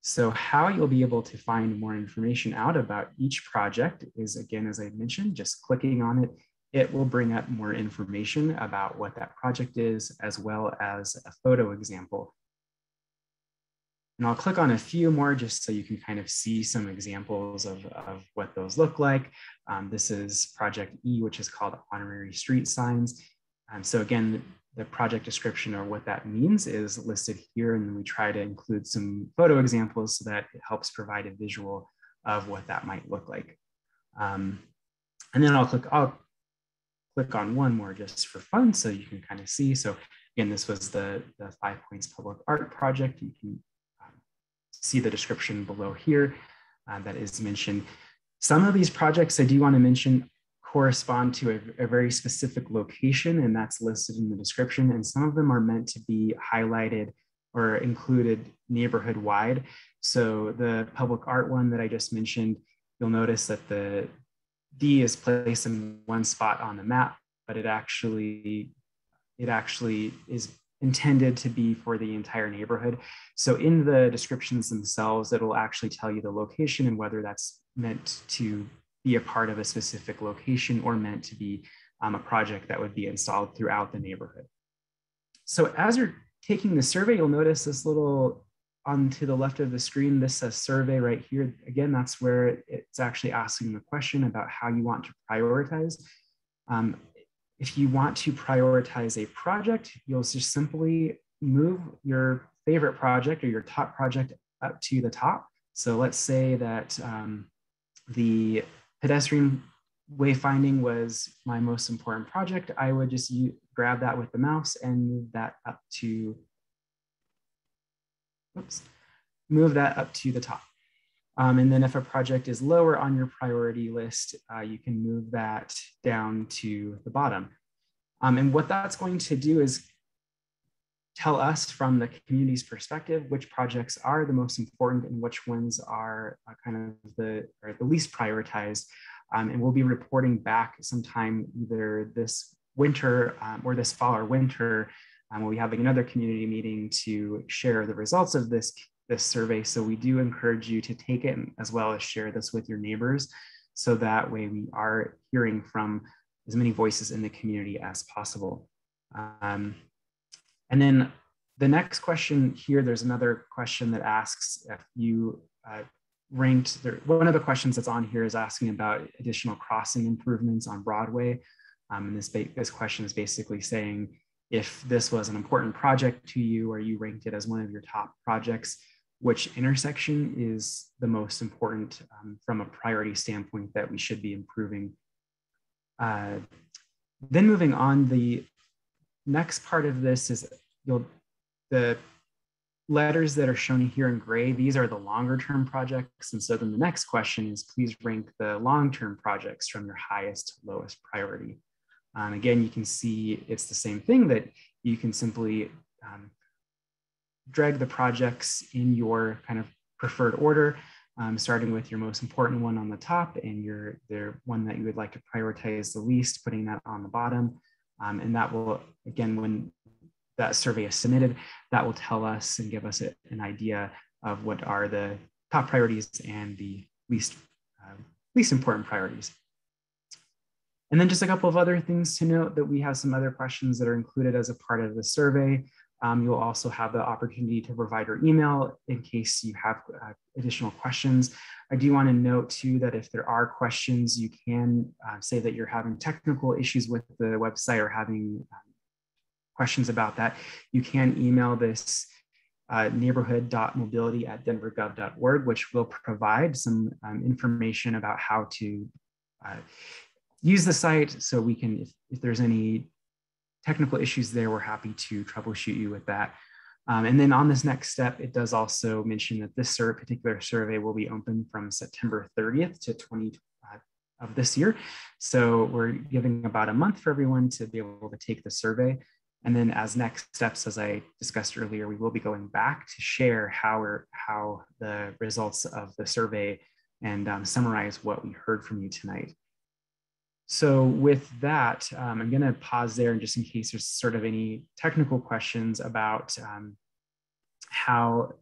E: So how you'll be able to find more information out about each project is, again, as I mentioned, just clicking on it it will bring up more information about what that project is, as well as a photo example. And I'll click on a few more just so you can kind of see some examples of, of what those look like. Um, this is project E, which is called honorary street signs. Um, so again, the project description or what that means is listed here. And we try to include some photo examples so that it helps provide a visual of what that might look like. Um, and then I'll click, I'll click on one more just for fun so you can kind of see. So again, this was the, the Five Points Public Art Project. You can um, see the description below here uh, that is mentioned. Some of these projects I do want to mention correspond to a, a, very specific location and that's listed in the description. And some of them are meant to be highlighted or included neighborhood wide. So the public art one that I just mentioned, you'll notice that the, D is placed in one spot on the map, but it actually it actually is intended to be for the entire neighborhood. So in the descriptions themselves, it'll actually tell you the location and whether that's meant to be a part of a specific location or meant to be um, a project that would be installed throughout the neighborhood. So as you're taking the survey, you'll notice this little on to the left of the screen, this says survey right here. Again, that's where it's actually asking the question about how you want to prioritize. Um, if you want to prioritize a project, you'll just simply move your favorite project or your top project up to the top. So let's say that um, the pedestrian wayfinding was my most important project. I would just grab that with the mouse and move that up to oops, move that up to the top. Um, and then if a project is lower on your priority list, uh, you can move that down to the bottom. Um, and what that's going to do is tell us from the community's perspective which projects are the most important and which ones are uh, kind of the, or the least prioritized. Um, and we'll be reporting back sometime either this winter um, or this fall or winter um, we'll be having another community meeting to share the results of this, this survey. So we do encourage you to take it as well as share this with your neighbors so that way we are hearing from as many voices in the community as possible. Um, and then the next question here, there's another question that asks if you uh, ranked, there, one of the questions that's on here is asking about additional crossing improvements on Broadway. Um, and this, this question is basically saying, if this was an important project to you or you ranked it as one of your top projects, which intersection is the most important um, from a priority standpoint that we should be improving. Uh, then moving on, the next part of this is you'll the letters that are shown here in gray, these are the longer term projects. And so then the next question is please rank the long-term projects from your highest to lowest priority. Um, again, you can see it's the same thing that you can simply um, drag the projects in your kind of preferred order, um, starting with your most important one on the top and your the one that you would like to prioritize the least, putting that on the bottom. Um, and that will, again, when that survey is submitted, that will tell us and give us a, an idea of what are the top priorities and the least, uh, least important priorities. And then just a couple of other things to note that we have some other questions that are included as a part of the survey. Um, you'll also have the opportunity to provide your email in case you have uh, additional questions. I do want to note too that if there are questions, you can uh, say that you're having technical issues with the website or having um, questions about that, you can email this uh, neighborhood.mobility at denvergov.org, which will provide some um, information about how to uh, use the site so we can, if, if, there's any technical issues there, we're happy to troubleshoot you with that. Um, and then on this next step, it does also mention that this sur particular survey will be open from September 30th to 20 uh, of this year. So we're giving about a month for everyone to be able to take the survey. And then as next steps, as I discussed earlier, we will be going back to share how, or how the results of the survey and um, summarize what we heard from you tonight. So with that, um, I'm going to pause there and just in case there's sort of any technical questions about um, how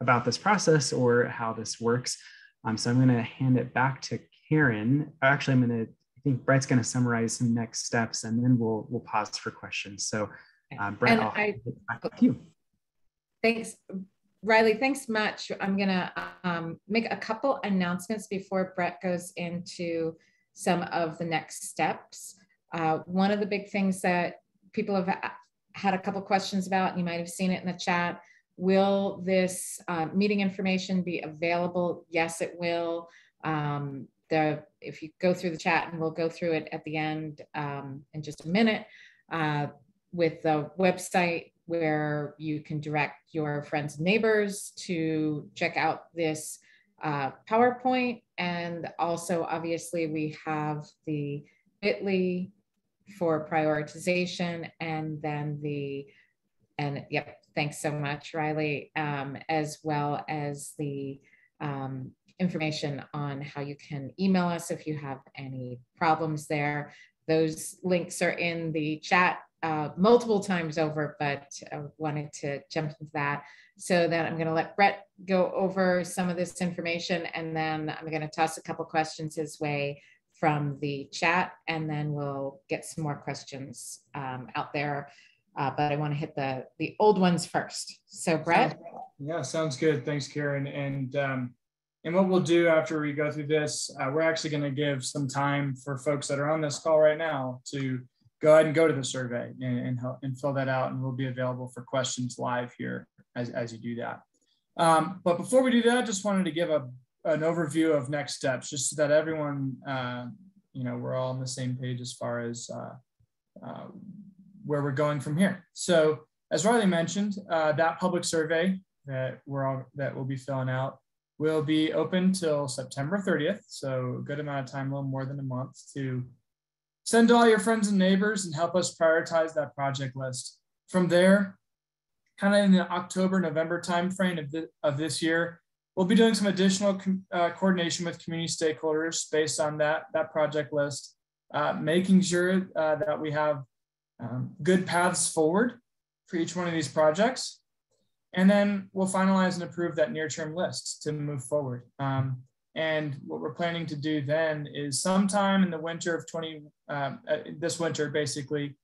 E: about this process or how this works. Um, so I'm going to hand it back to Karen. Actually, I'm going to I think Brett's going to summarize some next steps, and then we'll we'll pause for questions. So, uh, Brett, and I'll I, back to you.
A: Thanks, Riley. Thanks much. I'm going to um, make a couple announcements before Brett goes into some of the next steps. Uh, one of the big things that people have had a couple questions about, you might have seen it in the chat. Will this uh, meeting information be available? Yes, it will. Um, the if you go through the chat and we'll go through it at the end um, in just a minute uh, with the website where you can direct your friends and neighbors to check out this uh, PowerPoint. And also, obviously, we have the bit.ly for prioritization and then the, and yep, thanks so much, Riley, um, as well as the um, information on how you can email us if you have any problems there. Those links are in the chat uh, multiple times over, but I wanted to jump into that so then I'm going to let Brett go over some of this information and then I'm going to toss a couple questions his way from the chat and then we'll get some more questions um, out there. Uh, but I want to hit the the old ones first. So Brett.
C: Yeah, sounds good. Thanks, Karen. And um, and what we'll do after we go through this, uh, we're actually going to give some time for folks that are on this call right now to go ahead and go to the survey and, and, help, and fill that out. And we'll be available for questions live here as, as you do that. Um, but before we do that, I just wanted to give a, an overview of next steps, just so that everyone, uh, you know, we're all on the same page as far as uh, uh where we're going from here. So as Riley mentioned, uh, that public survey that we're all, that we'll be filling out will be open till September 30th. So a good amount of time, a little more than a month to send all your friends and neighbors and help us prioritize that project list. From there, kind of in the October, November timeframe of, of this year, we'll be doing some additional uh, coordination with community stakeholders based on that, that project list, uh, making sure uh, that we have um, good paths forward for each one of these projects. And then we'll finalize and approve that near term list to move forward. Um, And what we're planning to do then is sometime in the winter of 20, um, uh, this winter, basically,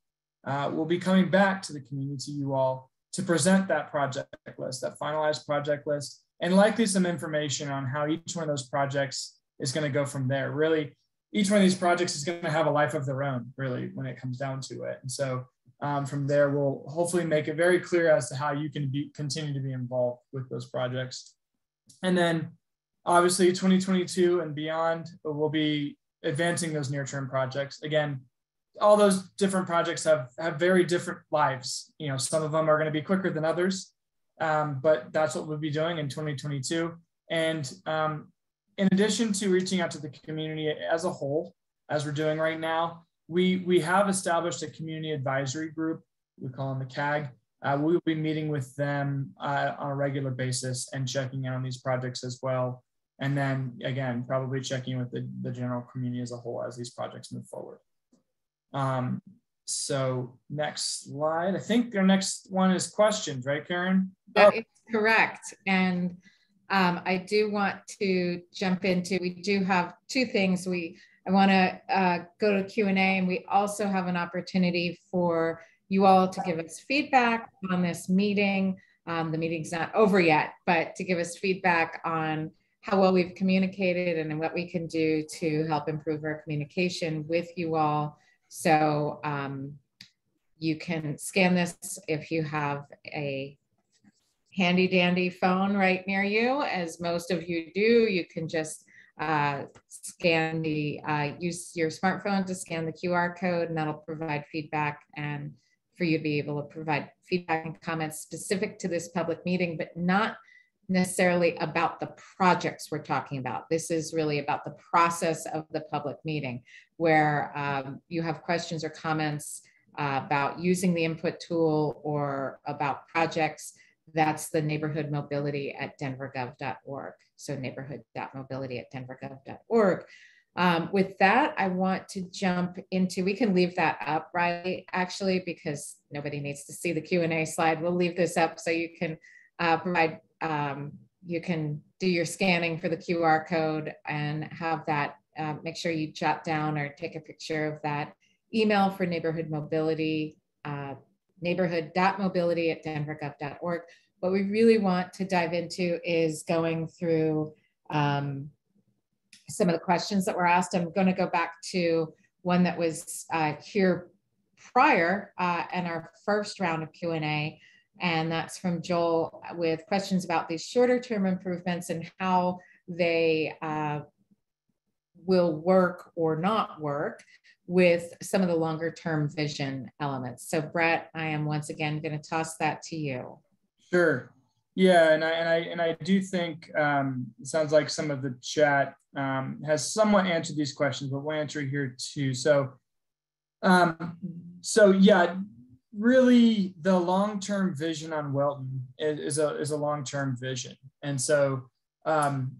C: uh, we'll be coming back to the community, you all, to present that project list, that finalized project list, and likely some information on how each one of those projects is going to go from there. Really, each one of these projects is going to have a life of their own, really, when it comes down to it. And so um, from there, we'll hopefully make it very clear as to how you can be, continue to be involved with those projects. And then obviously 2022 and beyond, we'll be advancing those near-term projects. Again, all those different projects have, have very different lives. You know, some of them are going to be quicker than others, um, but that's what we'll be doing in 2022. And um, in addition to reaching out to the community as a whole, as we're doing right now, we, we have established a community advisory group. We call them the CAG. Uh, we'll be meeting with them uh, on a regular basis and checking in on these projects as well. And then again, probably checking with the, the general community as a whole as these projects move forward. Um, so next slide. I think our next one is questions, right, Karen?
A: That is correct. And um, I do want to jump into, we do have two things. We I want to uh, go to Q&A and we also have an opportunity for you all to give us feedback on this meeting. Um, the meeting's not over yet, but to give us feedback on how well we've communicated and what we can do to help improve our communication with you all. So um, you can scan this if you have a handy dandy phone right near you, as most of you do. You can just uh, scan the, uh, use your smartphone to scan the QR code and that'll provide feedback and for you to be able to provide feedback and comments specific to this public meeting, but not necessarily about the projects we're talking about. This is really about the process of the public meeting where um, you have questions or comments uh, about using the input tool or about projects. That's the neighborhood mobility at denvergov.org. So neighborhood.mobility at denvergov.org. Um, with that, I want to jump into, we can leave that up, right? Actually, because nobody needs to see the Q&A slide. We'll leave this up so you can uh, provide um, you can do your scanning for the QR code and have that, uh, make sure you jot down or take a picture of that email for neighborhood mobility, uh, neighborhood.mobility at denvergov.org. What we really want to dive into is going through um, some of the questions that were asked. I'm going to go back to one that was uh, here prior uh, in our first round of Q&A and that's from Joel with questions about these shorter term improvements and how they uh, will work or not work with some of the longer term vision elements. So Brett, I am once again going to toss that to you.
C: Sure. Yeah, and I and I and I do think um, it sounds like some of the chat um, has somewhat answered these questions, but we'll answer here too. So, um, so yeah, really the long-term vision on Welton is, a, is a long-term vision. And so um,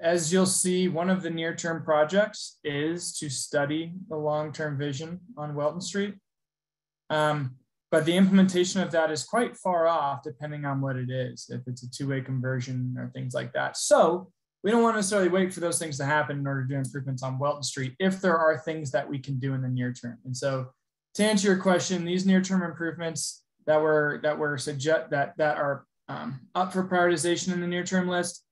C: as you'll see, one of the near-term projects is to study the long-term vision on Welton Street. Um, but the implementation of that is quite far off depending on what it is, if it's a two-way conversion or things like that. So we don't want to necessarily wait for those things to happen in order to do improvements on Welton Street if there are things that we can do in the near term. And so to answer your question, these near-term improvements that were that were suggest that that are um, up for prioritization in the near-term list,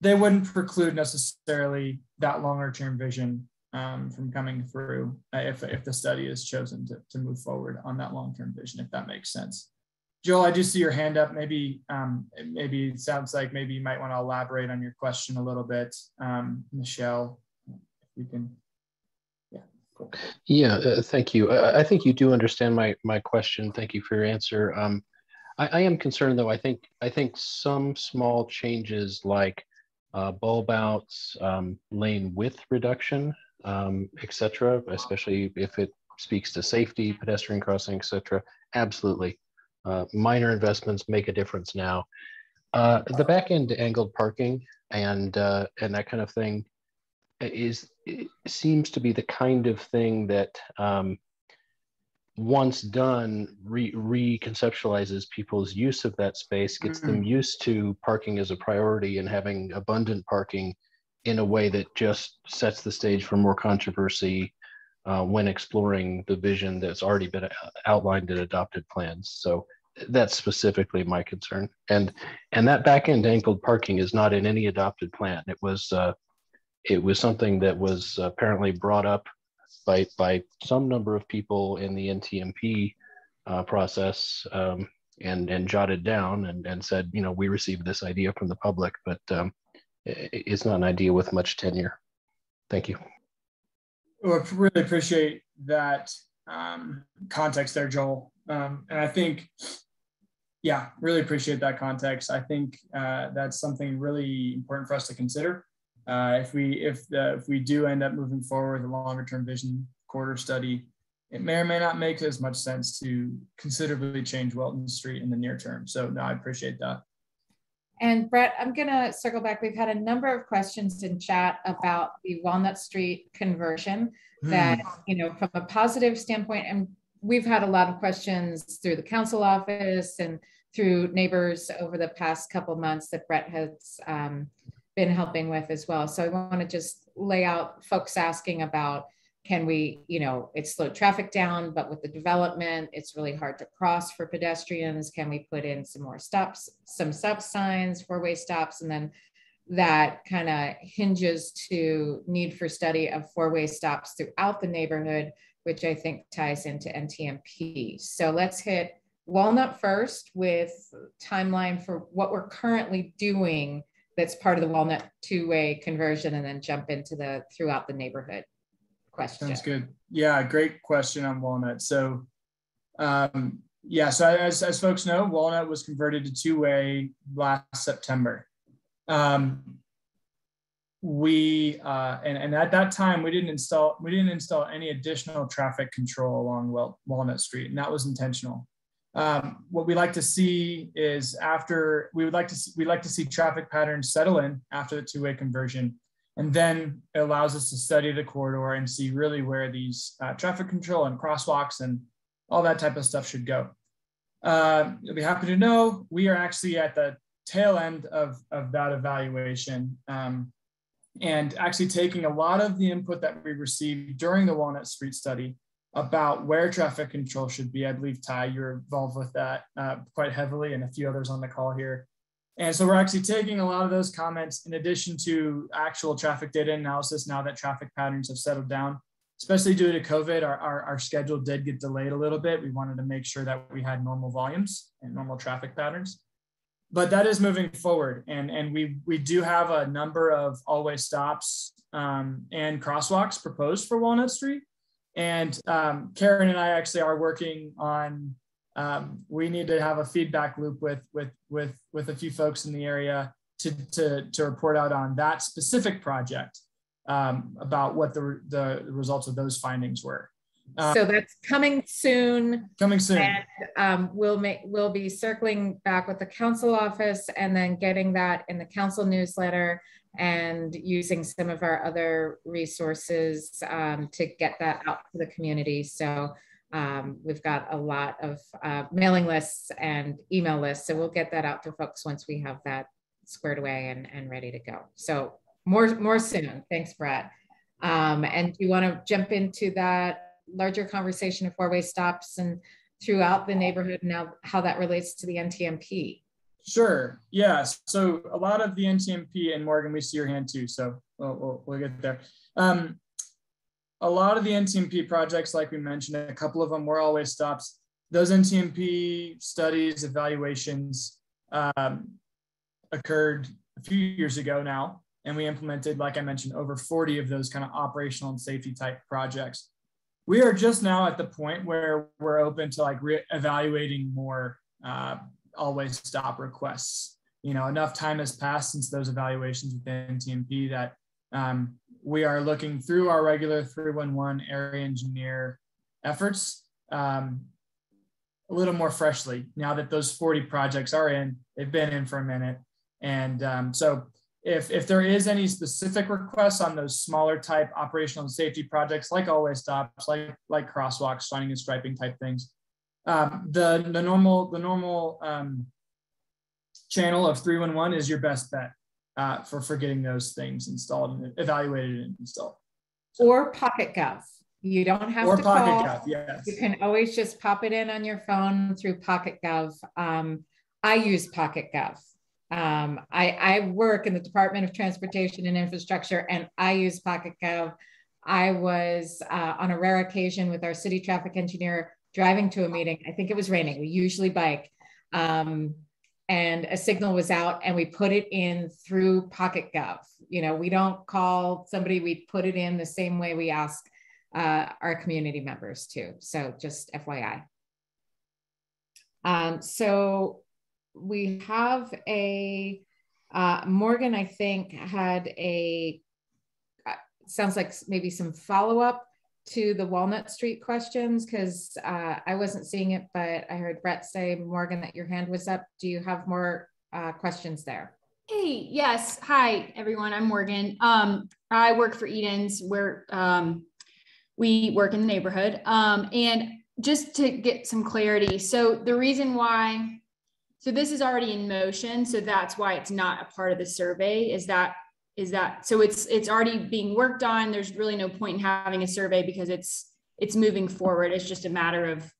C: they wouldn't preclude necessarily that longer-term vision um, from coming through uh, if if the study is chosen to to move forward on that long-term vision, if that makes sense. Joel, I do see your hand up. Maybe um, maybe it sounds like maybe you might want to elaborate on your question a little bit, um, Michelle. If you can
F: yeah, uh, thank you. I, I, think you do understand my my question. Thank you for your answer. Um, I, I, am concerned though. I think I think some small changes like uh, bulb outs, um, lane width reduction, um, etc., especially if it speaks to safety, pedestrian crossing, etc. Absolutely, uh, minor investments make a difference now. Uh, the back in angled parking and uh, and that kind of thing is seems to be the kind of thing that um, once done, re- reconceptualizes people's use of that space, gets them used to parking as a priority and having abundant parking in a way that just sets the stage for more controversy uh, when exploring the vision that's already been outlined in adopted plans. So that's specifically my concern. And and that back in angled parking is not in any adopted plan. It was uh, it was something that was apparently brought up by by some number of people in the NTMP uh, process um, and and jotted down and and said, you know, we received this idea from the public, but um, it's not an idea with much tenure. Thank you.
C: Well, I really appreciate that um, context there, Joel. Um, and I think, yeah, really appreciate that context. I think uh, that's something really important for us to consider. Uh, if we if the, if we do end up moving forward with a longer term vision corridor study, it may or may not make as much sense to considerably change Welton Street in the near term. So no, I appreciate that.
A: And Brett, I'm going to circle back. We've had a number of questions in chat about the Walnut Street conversion hmm. that, you know, from a positive standpoint, and we've had a lot of questions through the council office and through neighbors over the past couple months that Brett has um, been helping with as well. So I want to just lay out folks asking about can we, you know, it slowed traffic down, but with the development, it's really hard to cross for pedestrians. Can we put in some more stops, some stop signs, four-way stops, and then that kind of hinges to need for study of four-way stops throughout the neighborhood, which I think ties into NTMP. So let's hit Walnut first with timeline for what we're currently doing that's part of the Walnut two-way conversion and then jump into the throughout the neighborhood question.
C: Sounds good. Yeah, great question on Walnut. So, um, yeah, so as, as folks know, Walnut was converted to two-way last September. Um, we uh, and, and at that time we didn't install we didn't install any additional traffic control along Walnut Street, and that was intentional. Um, what we like to see is after we would like to see, we like to see traffic patterns settle in after the two-way conversion and then it allows us to study the corridor and see really where these uh, traffic control and crosswalks and all that type of stuff should go. Uh, you'll be happy to know we are actually at the tail end of, of that evaluation um, and actually taking a lot of the input that we received during the Walnut Street study about where traffic control should be. I believe Ty, you're involved with that uh, quite heavily and a few others on the call here. And so we're actually taking a lot of those comments in addition to actual traffic data analysis now that traffic patterns have settled down, especially due to COVID, our, our, our, schedule did get delayed a little bit. We wanted to make sure that we had normal volumes and normal traffic patterns. But that is moving forward. And, and we, we do have a number of all-way stops um, and crosswalks proposed for Walnut Street. And um, Karen and I actually are working on um, we need to have a feedback loop with with with with a few folks in the area to to to report out on that specific project um, about what the the results of those findings were.
A: Um, so that's coming soon.
C: Coming soon.
A: And um, we'll make we'll be circling back with the council office and then getting that in the council newsletter and using some of our other resources um, to get that out to the community. So um, we've got a lot of uh, mailing lists and email lists. So we'll get that out to folks once we have that squared away and, and ready to go. So more, more soon. Thanks, Brett. Um, and do you want to jump into that larger conversation of four-way stops and throughout the neighborhood now how that relates to the NTMP?
C: Sure. Yeah. So a lot of the NTMP and Morgan, we see your hand too. So we'll, we'll, we'll get there. Um, a lot of the NTMP projects, like we mentioned, a couple of them were all-way stops. Those NTMP studies, evaluations um, occurred a few years ago now, and we implemented, like I mentioned, over 40 of those kind of operational and safety type projects. We are just now at the point where we're open to like re- evaluating more uh, all-way stop requests. You know, enough time has passed since those evaluations with NTMP that um, we are looking through our regular 311 area engineer efforts um, a little more freshly now that those 40 projects are in, they've been in for a minute. And um, so if if there is any specific requests on those smaller type operational and safety projects like all-way stops like like crosswalks signing and striping type things um, the the normal the normal um, channel of 311 is your best bet uh, for for getting those things installed and evaluated and installed
A: so. or pocket gov you don't have
C: or
A: to
C: pocket
A: call.
C: gov yes
A: you can always just pop it in on your phone through pocket gov um, i use pocket gov um, I, I, work in the Department of Transportation and Infrastructure, and I use Pocket Gov. I was uh, on a rare occasion with our city traffic engineer driving to a meeting. I think it was raining. We usually bike, um, and a signal was out, and we put it in through Pocket Gov. You know, we don't call somebody; we put it in the same way we ask uh, our community members to. So, just FYI. Um, so we have a uh, Morgan, I think, had a uh, sounds like maybe some follow up to the Walnut Street questions because uh, I wasn't seeing it, but I heard Brett say, Morgan, that your hand was up. Do you have more uh, questions there?
G: Hey, yes. Hi, everyone. I'm Morgan. Um, I work for Edens where um, we work in the neighborhood. Um, and just to get some clarity, so the reason why so this is already in motion. So that's why it's not a part of the survey is that is that so it's it's already being worked on. There's really no point in having a survey because it's it's moving forward. It's just a matter of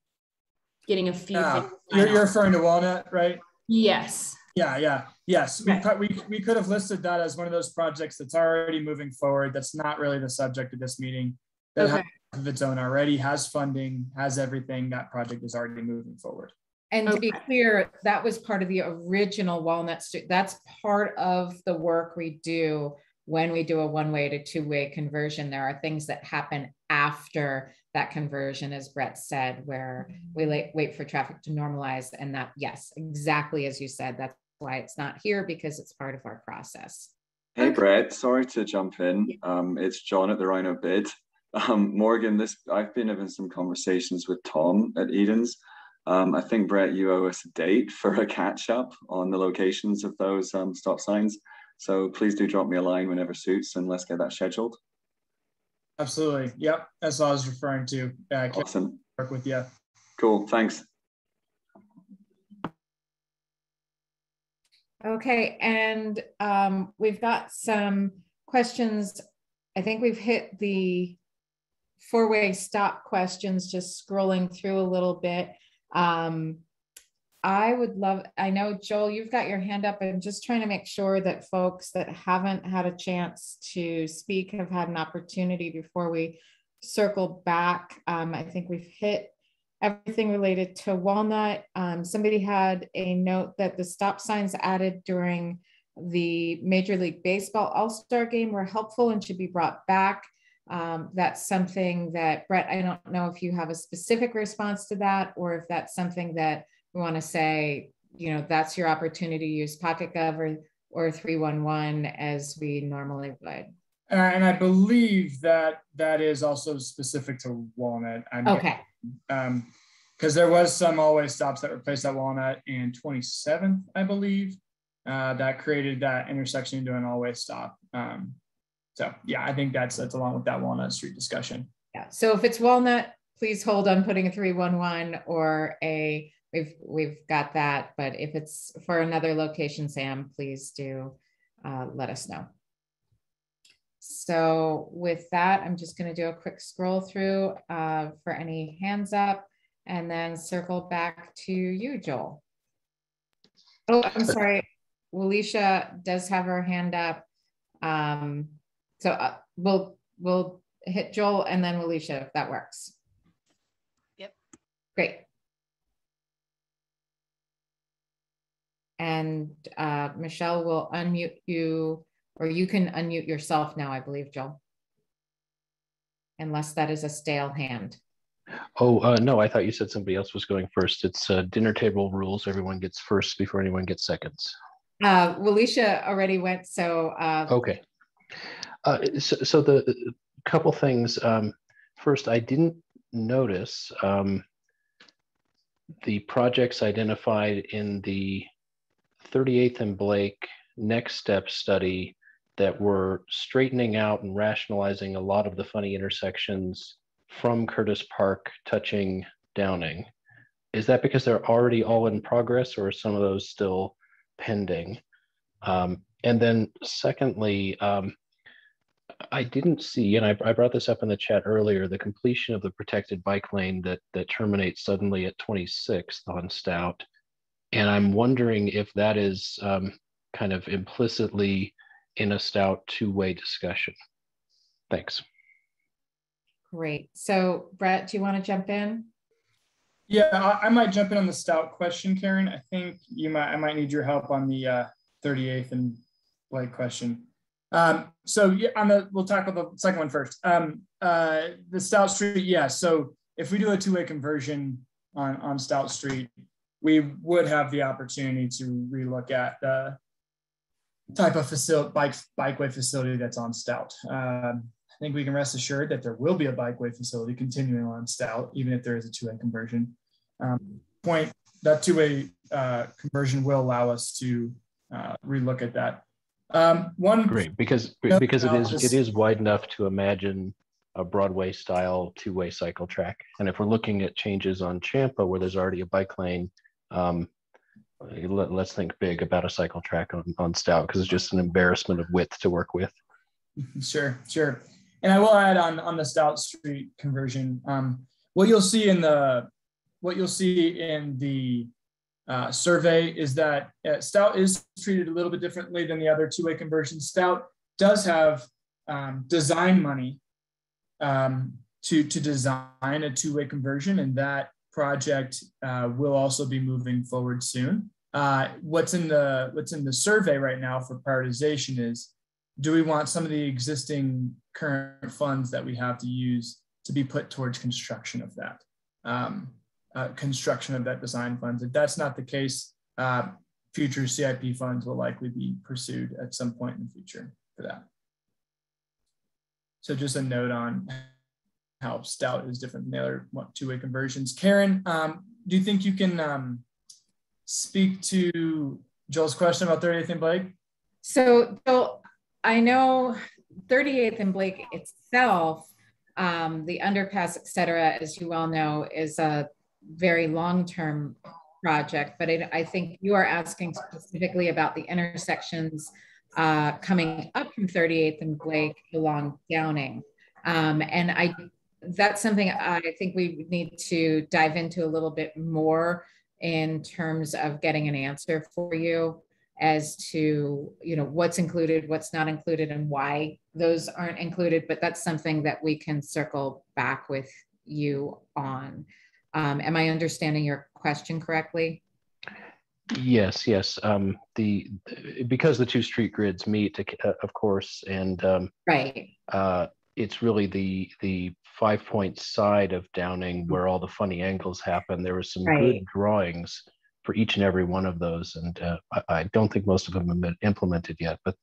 G: getting a few
C: yeah. You're, you're referring to Walnut, right?
G: Yes.
C: Yeah, yeah, yes. We, we, we could have listed that as one of those projects that's already moving forward. That's not really the subject of this meeting. That okay. has its own already, has funding, has everything. That project is already moving forward.
A: And okay. to be clear, that was part of the original Walnut Street. That's part of the work we do when we do a one way to two way conversion. There are things that happen after that conversion, as Brett said, where we wait, wait for traffic to normalize. And that, yes, exactly as you said, that's why it's not here because it's part of our process.
H: Hey, okay. Brett, sorry to jump in. Um, it's John at the RiNo BID. Um, Morgan, this I've been having some conversations with Tom at Edens um, I think, Brett, you owe us a date for a catch up on the locations of those um, stop signs. So please do drop me a line whenever suits and let's get that scheduled.
C: Absolutely. Yep. That's what I was referring to. Uh,
H: awesome.
C: Work with you.
H: Cool. Thanks.
A: Okay. And um, we've got some questions. I think we've hit the four-way stop questions, just scrolling through a little bit. Um, I would love, I know, Joel, you've got your hand up. I'm just trying to make sure that folks that haven't had a chance to speak have had an opportunity before we circle back. Um, I think we've hit everything related to Walnut. Um, somebody had a note that the stop signs added during the Major League Baseball All Star game were helpful and should be brought back. Um, that's something that Brett, I don't know if you have a specific response to that or if that's something that we want to say, you know, that's your opportunity to use Pocket Gov or, or 311 as we normally would.
C: And I believe that that is also specific to Walnut. I'm
A: okay.
C: Um, because there was some all-way stops that replaced that Walnut in 27th, I believe, uh, that created that intersection into an all-way stop. Um, so yeah, I think that's that's along with that Walnut Street discussion.
A: Yeah. So if it's Walnut, please hold on putting a 311 or a we've we've got that. But if it's for another location, Sam, please do uh, let us know. So with that, I'm just going to do a quick scroll through uh, for any hands up and then circle back to you, Joel. Oh, I'm sorry. Walisha does have her hand up. Um, so uh, we'll we'll hit Joel and then Alicia if that works.
D: Yep.
A: Great. And uh, Michelle will unmute you, or you can unmute yourself now, I believe, Joel. Unless that is a stale hand.
F: Oh, uh, no, I thought you said somebody else was going first. It's uh, dinner table rules. Everyone gets first before anyone gets seconds.
A: Uh, Walisha already went, so. Uh,
F: okay. Uh, so, so, the couple things. Um, first, I didn't notice um, the projects identified in the 38th and Blake next step study that we're straightening out and rationalizing a lot of the funny intersections from Curtis Park touching Downing. Is that because they're already all in progress or are some of those still pending? Um, and then secondly, um, I didn't see, and I, I, brought this up in the chat earlier, the completion of the protected bike lane that that terminates suddenly at 26th on Stout. And I'm wondering if that is um, kind of implicitly in a Stout two-way discussion. Thanks.
A: Great. So Brett, do you want to jump in?
C: Yeah, I, I, might jump in on the Stout question, Karen. I think you might I might need your help on the uh, 38th and Blake question. Um, so yeah, on the we'll tackle the second one first. Um, uh, the Stout Street, yeah. So if we do a two-way conversion on on Stout Street, we would have the opportunity to relook at the type of facility bike bikeway facility that's on Stout. Um, I think we can rest assured that there will be a bikeway facility continuing on Stout, even if there is a two-way conversion. Um, point that two-way uh, conversion will allow us to uh, relook at that. Um, one
F: great because because it is it is wide enough to imagine a Broadway style two-way cycle track. And if we're looking at changes on Champa where there's already a bike lane, um, let, us think big about a cycle track on, on Stout because it's just an embarrassment of width to work with.
C: Sure, sure. And I will add on on the Stout Street conversion. Um, what you'll see in the what you'll see in the uh, survey is that uh, Stout is treated a little bit differently than the other two-way conversions. Stout does have um, design money um, to, to design a two-way conversion, and that project uh, will also be moving forward soon. Uh, what's in the what's in the survey right now for prioritization is do we want some of the existing current funds that we have to use to be put towards construction of that? Um, uh, construction of that design funds. If that's not the case, uh, future CIP funds will likely be pursued at some point in the future for that. So just a note on how stout is different than the other two-way conversions. Karen, um, do you think you can um, speak to Joel's question about 38th and Blake?
A: So, I know 38th and Blake itself, um, the underpass, et cetera, as you well know, is a very long-term project, but it, I think you are asking specifically about the intersections uh, coming up from 38th and Blake along Downing. Um, and I, that's something I think we need to dive into a little bit more in terms of getting an answer for you as to you know what's included what's not included and why those aren't included but that's something that we can circle back with you on um, am I understanding your question correctly?
F: Yes, yes. Um, the because the two street grids meet, uh, of course, and um,
A: right.
F: Uh, it's really the the five point side of Downing where all the funny angles happen. There were some right. good drawings for each and every one of those, and uh, I, I, don't think most of them have been implemented yet. But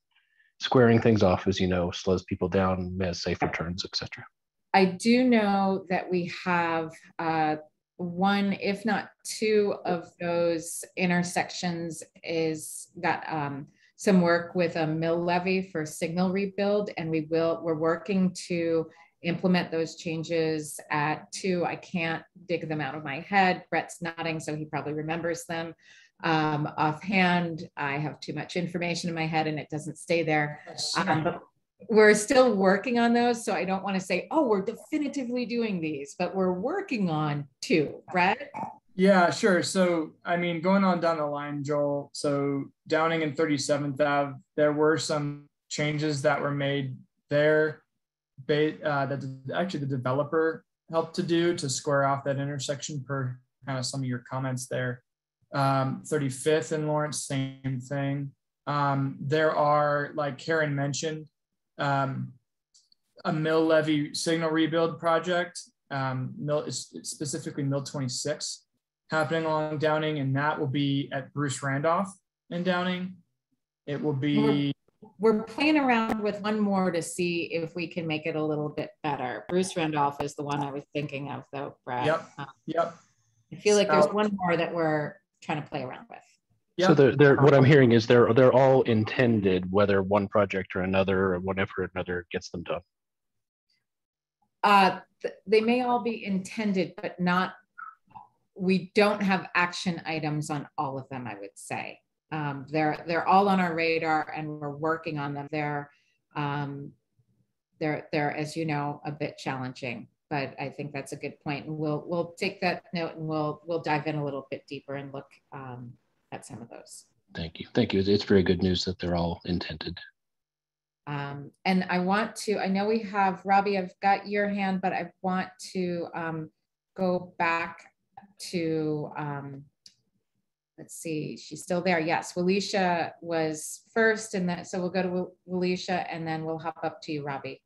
F: squaring things off, as you know, slows people down, has safer turns, etc.
A: I do know that we have uh, one, if not two of those intersections is got um, some work with a mill levy for signal rebuild. And we will, we're working to implement those changes at two. I can't dig them out of my head. Brett's nodding, so he probably remembers them. Um, offhand, I have too much information in my head and it doesn't stay there. Um, but we're still working on those. So I don't want to say, oh, we're definitively doing these, but we're working on two, Brett?
C: Yeah, sure. So, I mean, going on down the line, Joel, so Downing and 37th Ave, there were some changes that were made there uh, that actually the developer helped to do to square off that intersection per kind of some of your comments there. Um, 35th and Lawrence, same thing. Um, there are, like Karen mentioned, um, a mill levy signal rebuild project, um, mill, specifically mill 26 happening along Downing, and that will be at Bruce Randolph in Downing. It will be.
A: We're, we're playing around with one more to see if we can make it a little bit better. Bruce Randolph is the one I was thinking of, though, Brad.
C: Yep. Um, yep.
A: I feel like there's one more that we're trying to play around with.
F: So they're, they're, what I'm hearing is they're, they're all intended, whether one project or another, or whatever another gets them done.
A: Uh, th- they may all be intended, but not, we don't have action items on all of them, I would say. Um, they're, they're all on our radar and we're working on them. They're, um, they're, they're, as you know, a bit challenging, but I think that's a good point. And we'll, we'll take that note and we'll, we'll dive in a little bit deeper and look, um, at some of those.
F: Thank you. Thank you. It's very good news that they're all intended.
A: Um, and I want to, I know we have, Robbie, I've got your hand, but I want to um, go back to, um, let's see, she's still there. Yes, Walisha was first and then, so we'll go to Walisha and then we'll hop up to you, Robbie.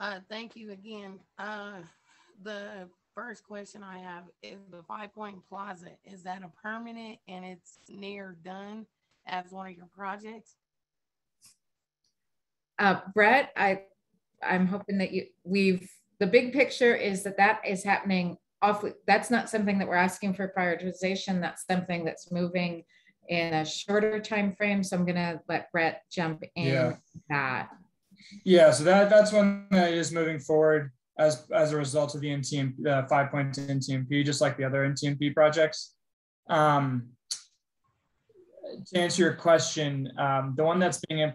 D: Uh, thank you again. Uh, the first question I have is the Five Point Plaza, is that a permanent and it's near done as one of your projects?
A: Uh, Brett, I, I'm hoping that you, we've, the big picture is that that is happening awfully, that's not something that we're asking for prioritization. That's something that's moving in a shorter time frame. So I'm gonna let Brett jump in
C: Yeah.
A: that.
C: Yeah, so that that's one that is moving forward as as a result of the NTMP, uh, five point NTMP, just like the other NTMP projects. Um, to answer your question, um, the one that's being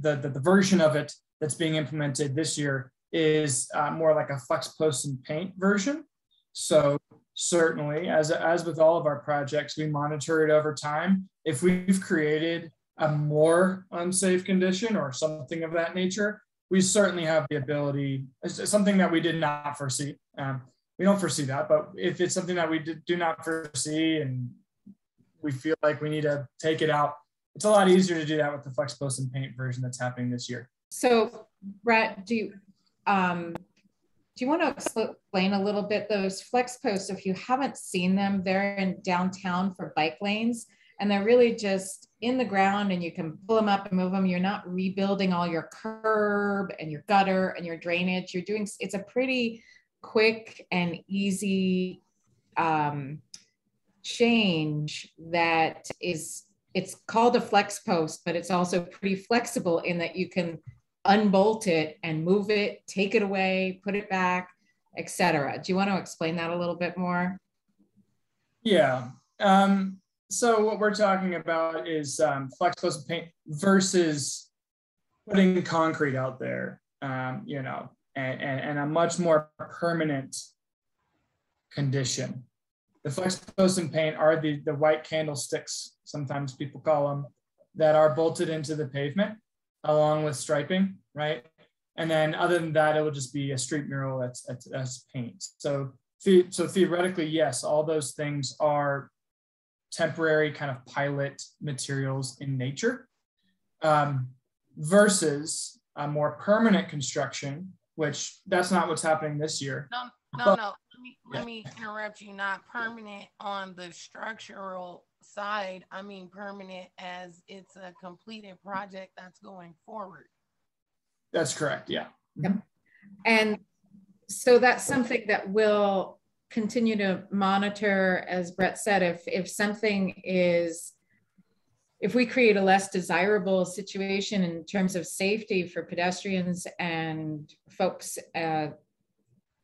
C: the, the the version of it that's being implemented this year is uh, more like a flex post and paint version. So certainly, as as with all of our projects, we monitor it over time. If we've created a more unsafe condition or something of that nature, we certainly have the ability. It's something that we did not foresee. Um, we don't foresee that, but if it's something that we do not foresee and we feel like we need to take it out, it's a lot easier to do that with the flex post and paint version that's happening this year.
A: So Brett, do you, um, do you want to explain a little bit those flex posts? If you haven't seen them, they're in downtown for bike lanes and they're really just in the ground and you can pull them up and move them. You're not rebuilding all your curb and your gutter and your drainage. You're doing, it's a pretty quick and easy um, change that is, it's called a flex post, but it's also pretty flexible in that you can unbolt it and move it, take it away, put it back, etc. Do you want to explain that a little bit more?
C: Yeah. Um, so what we're talking about is um, flex post paint versus putting concrete out there, um, you know, and, and, and, a much more permanent condition. The flex post and paint are the, the white candlesticks, sometimes people call them, that are bolted into the pavement along with striping, right? And then other than that, it will just be a street mural that's, that's, that's paint. So, so theoretically, yes, all those things are temporary kind of pilot materials in nature um, versus a more permanent construction, which that's not what's happening this year.
D: No, no, but, no. Let me, yeah. let me interrupt you. Not permanent on the structural side. I mean permanent as it's a completed project that's going forward.
C: That's correct. Yeah.
A: Yep. And so that's something that will continue to monitor, as Brett said, if, if something is, if we create a less desirable situation in terms of safety for pedestrians and folks uh,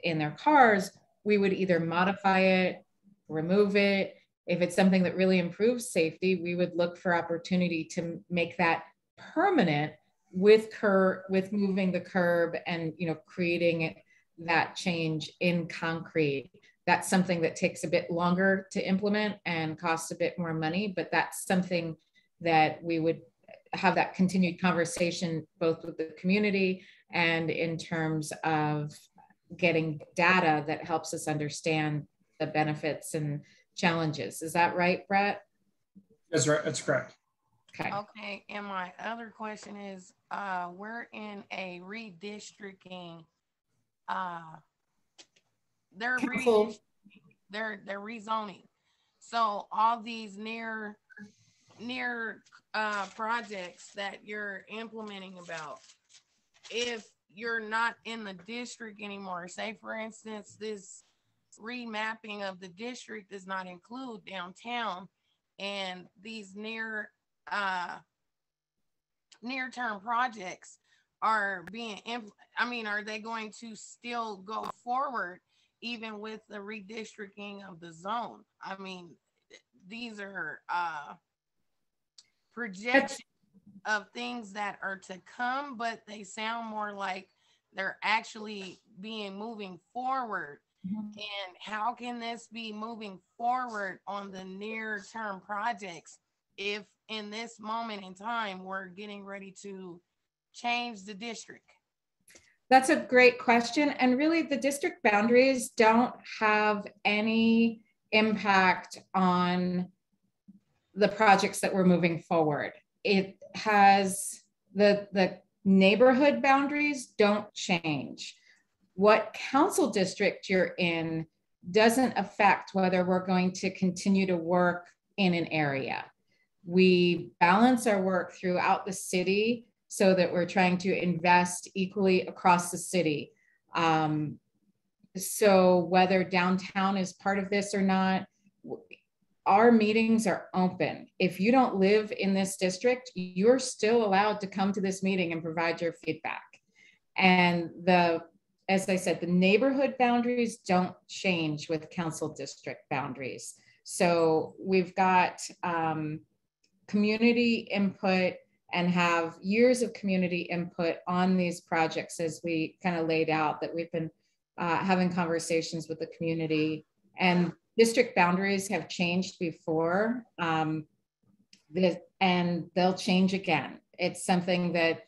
A: in their cars, we would either modify it, remove it. If it's something that really improves safety, we would look for opportunity to make that permanent with cur with moving the curb and you know creating that change in concrete that's something that takes a bit longer to implement and costs a bit more money, but that's something that we would have that continued conversation both with the community and in terms of getting data that helps us understand the benefits and challenges. Is that right, Brett?
C: That's right. That's correct.
D: Okay. Okay. And my other question is, uh, we're in a redistricting uh, they're re- they're they're rezoning. So all these near near uh, projects that you're implementing about, if you're not in the district anymore, say for instance, this remapping of the district does not include downtown and these near uh near term projects are being impl- I mean are they going to still go forward even with the redistricting of the zone I mean these are uh projections of things that are to come but they sound more like they're actually being moving forward
A: Mhm.
D: and how can this be moving forward on the near term projects if in this moment in time we're getting ready to change the district?
A: That's a great question. And really, the district boundaries don't have any impact on the projects that we're moving forward. It has the, the neighborhood boundaries don't change. What council district you're in doesn't affect whether we're going to continue to work in an area. We balance our work throughout the city so that we're trying to invest equally across the city. Um, so whether downtown is part of this or not, our meetings are open. If you don't live in this district, you're still allowed to come to this meeting and provide your feedback. And the, as I said, the neighborhood boundaries don't change with council district boundaries. So we've got um, community input and have years of community input on these projects as we kind of laid out that we've been uh, having conversations with the community and district boundaries have changed before um, the, and they'll change again. It's something that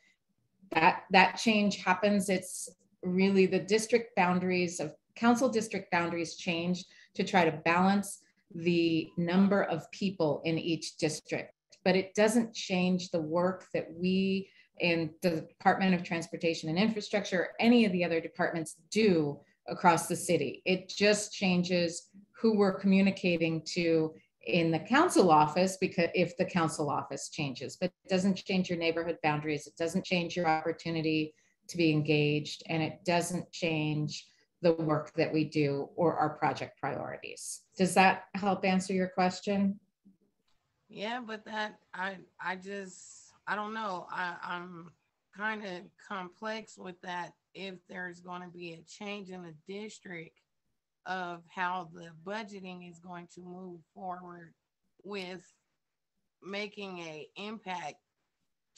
A: that that change happens. It's really the district boundaries of council district boundaries change to try to balance the number of people in each district but it doesn't change the work that we in the Department of Transportation and Infrastructure, any of the other departments do across the city. It just changes who we're communicating to in the council office because if the council office changes, but it doesn't change your neighborhood boundaries. It doesn't change your opportunity to be engaged and it doesn't change the work that we do or our project priorities. Does that help answer your question?
D: Yeah, but that I I just I don't know. I, I'm kind of complex with that if there's going to be a change in the district of how the budgeting is going to move forward with making a impact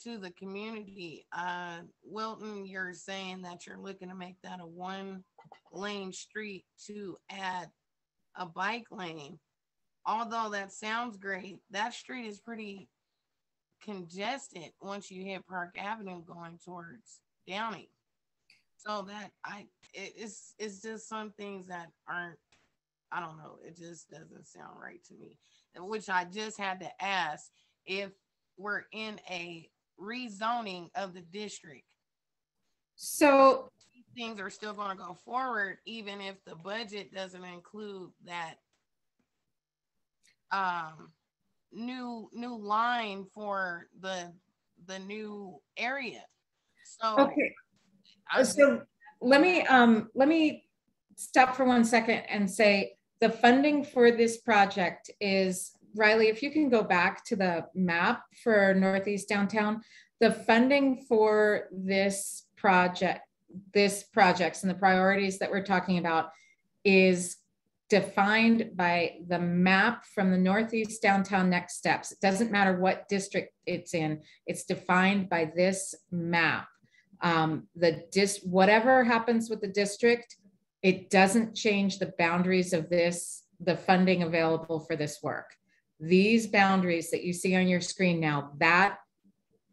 D: to the community. Uh, Welton, you're saying that you're looking to make that a one lane street to add a bike lane although that sounds great, that street is pretty congested once you hit Park Avenue going towards Downing. So that I it, it's it's just some things that aren't I don't know, it just doesn't sound right to me. Which I just had to ask if we're in a rezoning of the district.
A: So
D: things are still going to go forward even if the budget doesn't include that um new new line for the the new area. So
A: Okay,
D: I-
A: so let me, um, let me stop for one second and say, the funding for this project is, Riley, if you can go back to the map for Northeast Downtown, the funding for this project, this projects and the priorities that we're talking about is defined by the map from the Northeast Downtown Next Steps. It doesn't matter what district it's in, it's defined by this map. Um, the dis, whatever happens with the district, it doesn't change the boundaries of this, the funding available for this work. These boundaries that you see on your screen now, that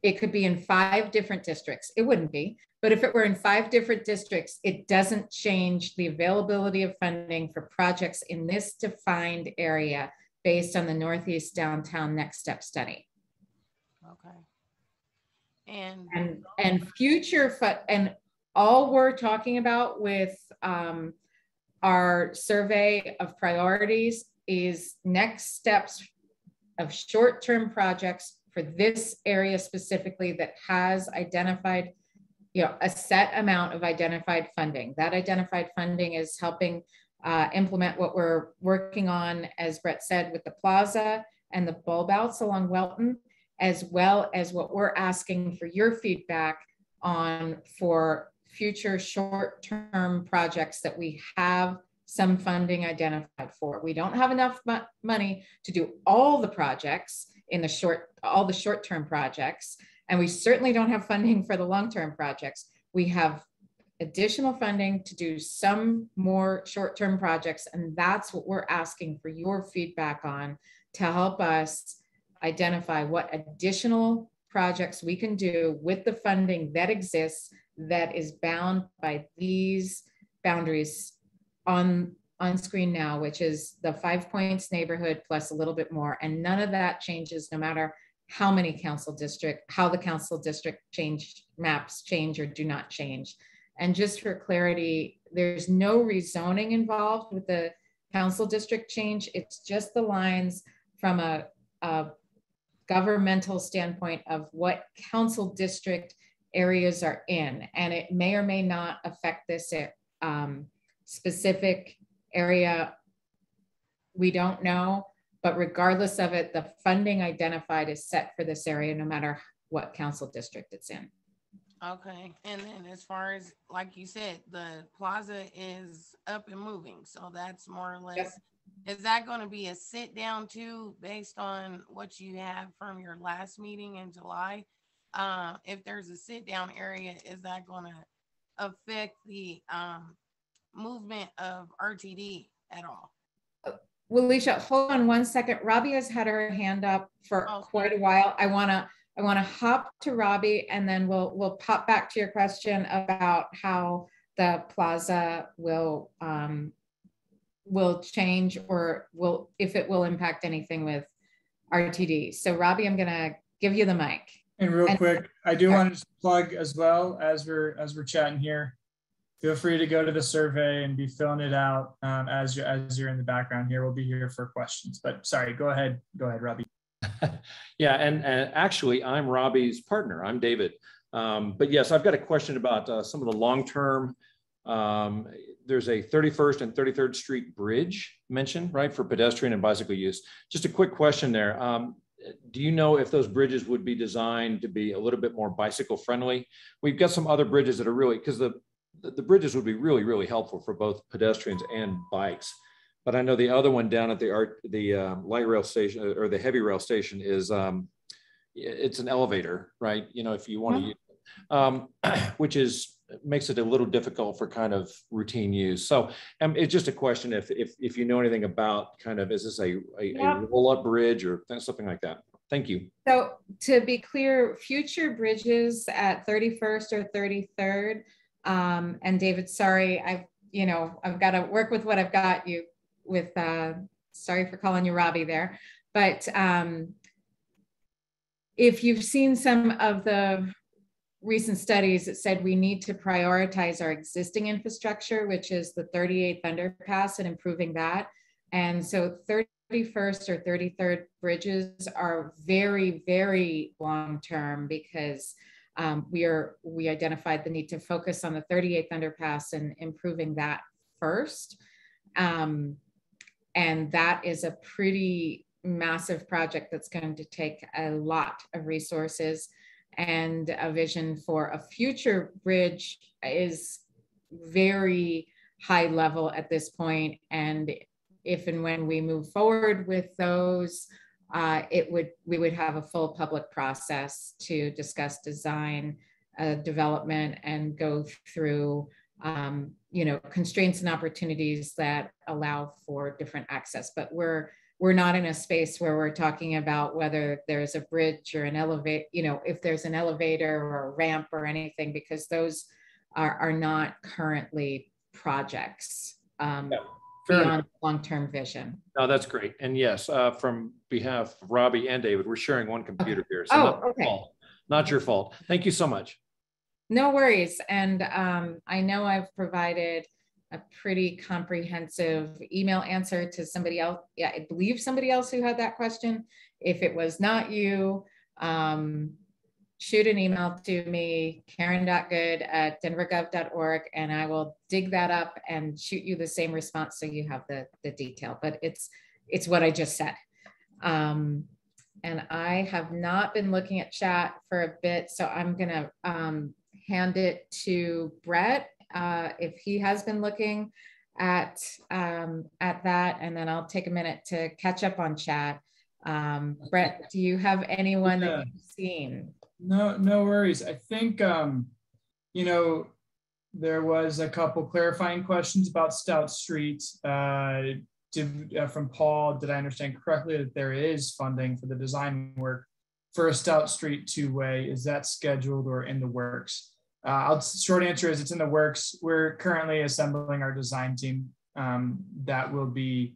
A: it could be in five different districts. It wouldn't be, but if it were in five different districts, it doesn't change the availability of funding for projects in this defined area based on the Northeast Downtown Next Step Study.
D: okay. And
A: And, and future, fu- and all we're talking about with um, our survey of priorities is next steps of short-term projects for this area specifically that has identified, you know, a set amount of identified funding. That identified funding is helping uh, implement what we're working on, as Brett said, with the plaza and the bulb outs along Welton, as well as what we're asking for your feedback on for future short-term projects that we have some funding identified for. We don't have enough mo money to do all the projects in the short, all the short-term projects, and we certainly don't have funding for the long-term projects. We have additional funding to do some more short-term projects, and that's what we're asking for your feedback on to help us identify what additional projects we can do with the funding that exists that is bound by these boundaries on on screen now, which is the five points neighborhood plus a little bit more. And none of that changes no matter how many council district, how the council district change maps change or do not change. And just for clarity, there's no rezoning involved with the council district change. It's just the lines from a, a governmental standpoint of what council district areas are in. And it may or may not affect this um, specific area. We don't know, but regardless of it, the funding identified is set for this area, no matter what council district it's in.
D: Okay, and then as far as, like you said, the plaza is up and moving, so that's more or less. Is that gonna be a sit down too, based on what you have from your last meeting in July? Uh, if there's a sit down area, is that gonna affect the, um, movement of RTD at all?
A: Well, Alicia, hold on one second. Robbie has had her hand up for
D: Oh,
A: quite a while. I wanna, I wanna hop to Robbie and then we'll, we'll pop back to your question about how the plaza will, um, will change or will, if it will impact anything with RTD. So Robbie, I'm gonna give you the mic.
C: And real
A: And-
C: quick, I do want to plug as well as we're as we're chatting here. Feel free to go to the survey and be filling it out um, as you as you're in the background here. We'll be here for questions. But sorry, go ahead, go ahead, Robbie.
I: yeah, and, and actually, I'm Robbie's partner. I'm David. Um, but yes, I've got a question about uh, some of the long-term. Um, there's a 31st and 33rd Street bridge mentioned, right, for pedestrian and bicycle use. Just a quick question there. Um, do you know if those bridges would be designed to be a little bit more bicycle friendly? We've got some other bridges that are really because the the bridges would be really really helpful for both pedestrians and bikes. But I know the other one down at the art the uh, light rail station or the heavy rail station is um, it's an elevator, right? You know, if you want to, use um, which is makes it a little difficult for kind of routine use. So um, it's just a question if, if, if you know anything about kind of, is this a, a,
A: Yeah.
I: a roll up bridge or something like that? Thank you.
A: So to be clear, future bridges at 31st or 33rd, um, and David, sorry, I've, you know, I've got to work with what I've got you with, uh, sorry for calling you Robbie there, but um, if you've seen some of the recent studies that said we need to prioritize our existing infrastructure, which is the 38th underpass and improving that. And so 31st or 33rd bridges are very, very long-term because um, we are we identified the need to focus on the 38th underpass and improving that first. Um, and that is a pretty massive project that's going to take a lot of resources and a vision for a future bridge is very high level at this point and if and when we move forward with those uh, it would we would have a full public process to discuss design uh, development and go through um, you know constraints and opportunities that allow for different access. But we're we're not in a space where we're talking about whether there's a bridge or an elevator, you know, if there's an elevator or a ramp or anything, because those are, are not currently projects. Um,
I: fair
A: beyond long-term vision.
I: No, that's great. And yes, uh, from behalf of Robbie and David, we're sharing one computer here. So
A: Oh,
I: not your
A: okay.
I: fault. Not your fault. Thank you so much.
A: No worries. And um, I know I've provided a pretty comprehensive email answer to somebody else. Yeah, I believe somebody else who had that question. If it was not you, um, shoot an email to me, karen.good at denvergov.org, and I will dig that up and shoot you the same response so you have the, the detail. But it's it's what I just said. Um, and I have not been looking at chat for a bit, so I'm gonna um, hand it to Brett uh, if he has been looking at um, at that, and then I'll take a minute to catch up on chat. Um, Brett, do you have anyone yeah. that you've seen?
C: No, no worries. I think, um, you know, there was a couple clarifying questions about Stout Street. Uh, did, uh, from Paul, did I understand correctly that there is funding for the design work for a Stout Street two-way? Is that scheduled or in the works? Uh, I'll, short answer is it's in the works. We're currently assembling our design team um, that will be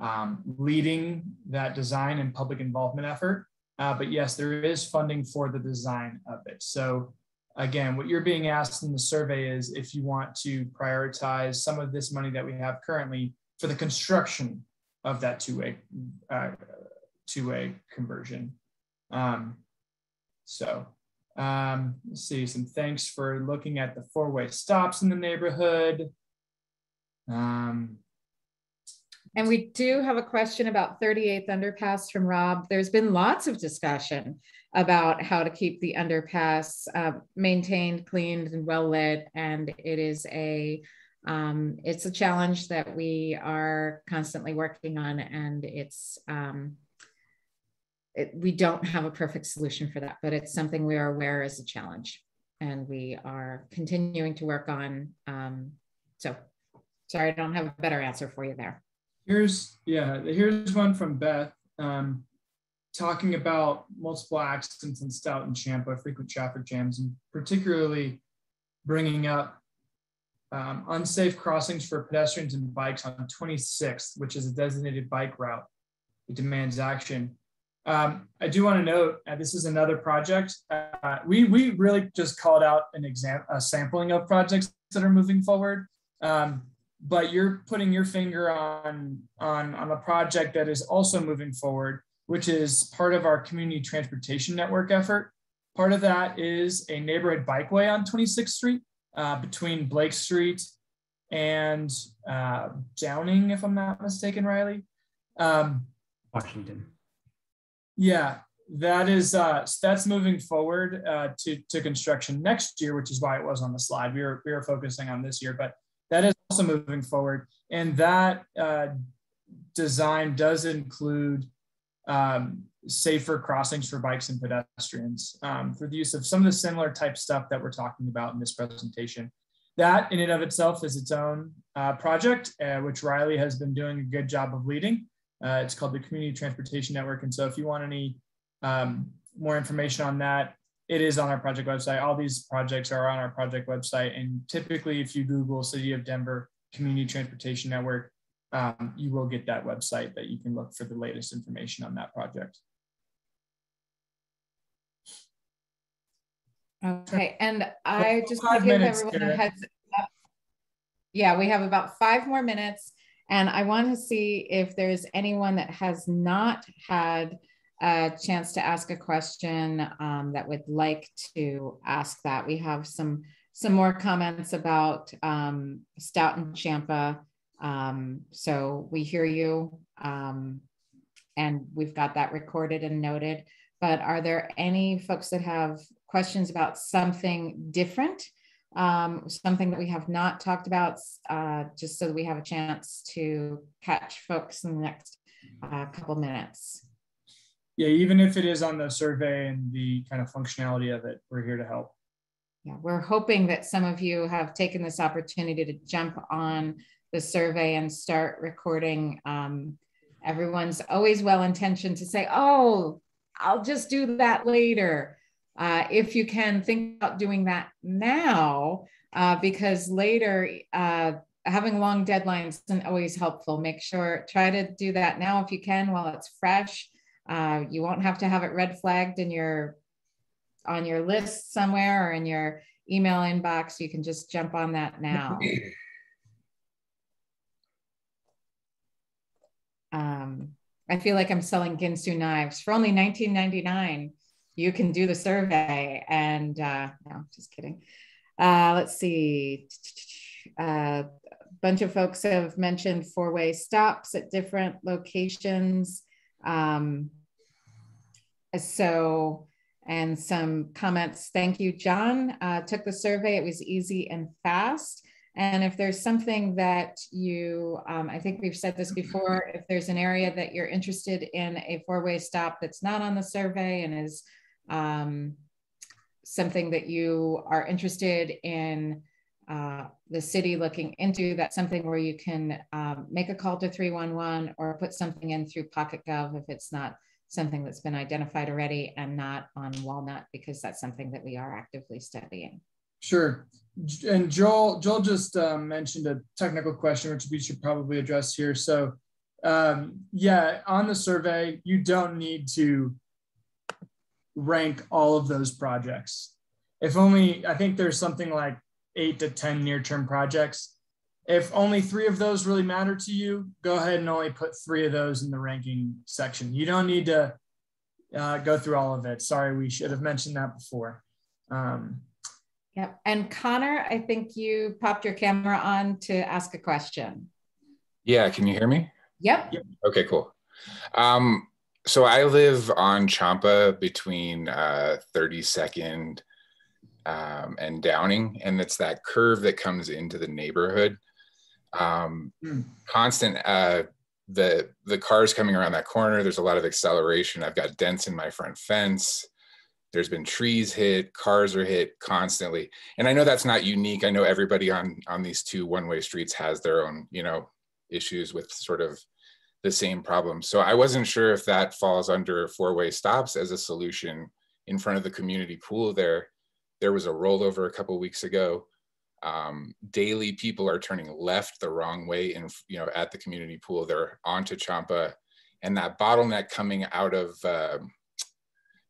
C: um, leading that design and public involvement effort. Uh, but yes, there is funding for the design of it. So again, what you're being asked in the survey is if you want to prioritize some of this money that we have currently for the construction of that two-way uh, two-way conversion. Um, so um, let's see, some thanks for looking at the four-way stops in the neighborhood. Um,
A: and we do have a question about 38th underpass from Rob. There's been lots of discussion about how to keep the underpass uh, maintained, cleaned, and well lit. And it is a um, it's a challenge that we are constantly working on, and it's um, it, we don't have a perfect solution for that, but it's something we are aware is a challenge, and we are continuing to work on. Um, so, sorry, I don't have a better answer for you there.
C: Here's yeah, here's one from Beth um, talking about multiple accidents in Stout and Champa, frequent traffic jams, and particularly bringing up um, unsafe crossings for pedestrians and bikes on 26th, which is a designated bike route. It demands action. Um, I do want to note uh, this is another project. Uh, we we really just called out an exam a sampling of projects that are moving forward. Um, but you're putting your finger on, on, on a project that is also moving forward, which is part of our community transportation network effort. Part of that is a neighborhood bikeway on 26th Street uh, between Blake Street and uh, Downing, if I'm not mistaken, Riley. Um,
E: Washington.
C: Yeah, that is uh, that's moving forward uh, to to construction next year, which is why it was on the slide. We were we were focusing on this year, but that is also moving forward. And that uh, design does include um, safer crossings for bikes and pedestrians um, for the use of some of the similar type stuff that we're talking about in this presentation. That in and of itself is its own uh, project, uh, which Riley has been doing a good job of leading. Uh, it's called the Community Transportation Network. And so if you want any um, more information on that, it is on our project website. All these projects are on our project website. And typically, if you Google City of Denver Community Transportation Network, um, you will get that website that you can look for the latest information on that project.
A: Okay, and I just want to give minutes, everyone a heads up. Yeah, we have about five more minutes, and I want to see if there's anyone that has not had a chance to ask a question um, that would like to ask that. We have some some more comments about um, Stout and Champa. Um, so we hear you um, and we've got that recorded and noted. But are there any folks that have questions about something different? Um, something that we have not talked about, uh, just so that we have a chance to catch folks in the next uh, couple minutes
C: yeah, even if it is on the survey and the kind of functionality of it, we're here to help.
A: Yeah, we're hoping that some of you have taken this opportunity to jump on the survey and start recording. Um, everyone's always well intentioned to say, oh, I'll just do that later. Uh, if you can think about doing that now, uh, because later, uh, having long deadlines isn't always helpful. Make sure, try to do that now if you can while it's fresh uh, you won't have to have it red flagged in your on your list somewhere or in your email inbox. You can just jump on that now. Um, I feel like I'm selling Ginsu knives for only 19.99. you can do the survey. And uh, no, just kidding. Uh, let's see. Uh, a bunch of folks have mentioned four-way stops at different locations. Um, so, and some comments. Thank you, John. Uh, took the survey. It was easy and fast. And if there's something that you, um, I think we've said this before, if there's an area that you're interested in a four-way stop that's not on the survey and is um, something that you are interested in uh, the city looking into, that's something where you can um, make a call to 311 or put something in through Pocket Gov if it's not something that's been identified already and not on Walnut, because that's something that we are actively studying.
C: Sure. And Joel, Joel just um, mentioned a technical question, which we should probably address here. So um, yeah, on the survey, you don't need to rank all of those projects. If only, I think there's something like eight to 10 near-term projects. If only three of those really matter to you, go ahead and only put three of those in the ranking section. You don't need to uh, go through all of it. Sorry, we should have mentioned that before. Um,
A: Yep. And Connor, I think you popped your camera on to ask a question.
J: Yeah, can you hear me?
A: Yep. yep.
J: Okay, cool. Um, so I live on Champa between uh, 32nd um, and Downing, and it's that curve that comes into the neighborhood. Um, mm. Constant, uh, the the cars coming around that corner. There's a lot of acceleration. I've got dents in my front fence there's been trees hit cars are hit constantly and i know that's not unique i know everybody on on these two one way streets has their own you know issues with sort of the same problem so i wasn't sure if that falls under four way stops as a solution in front of the community pool there there was a rollover a couple weeks ago. Um, daily people are turning left the wrong way and you know at the community pool. They're onto champa. And that bottleneck coming out of uh,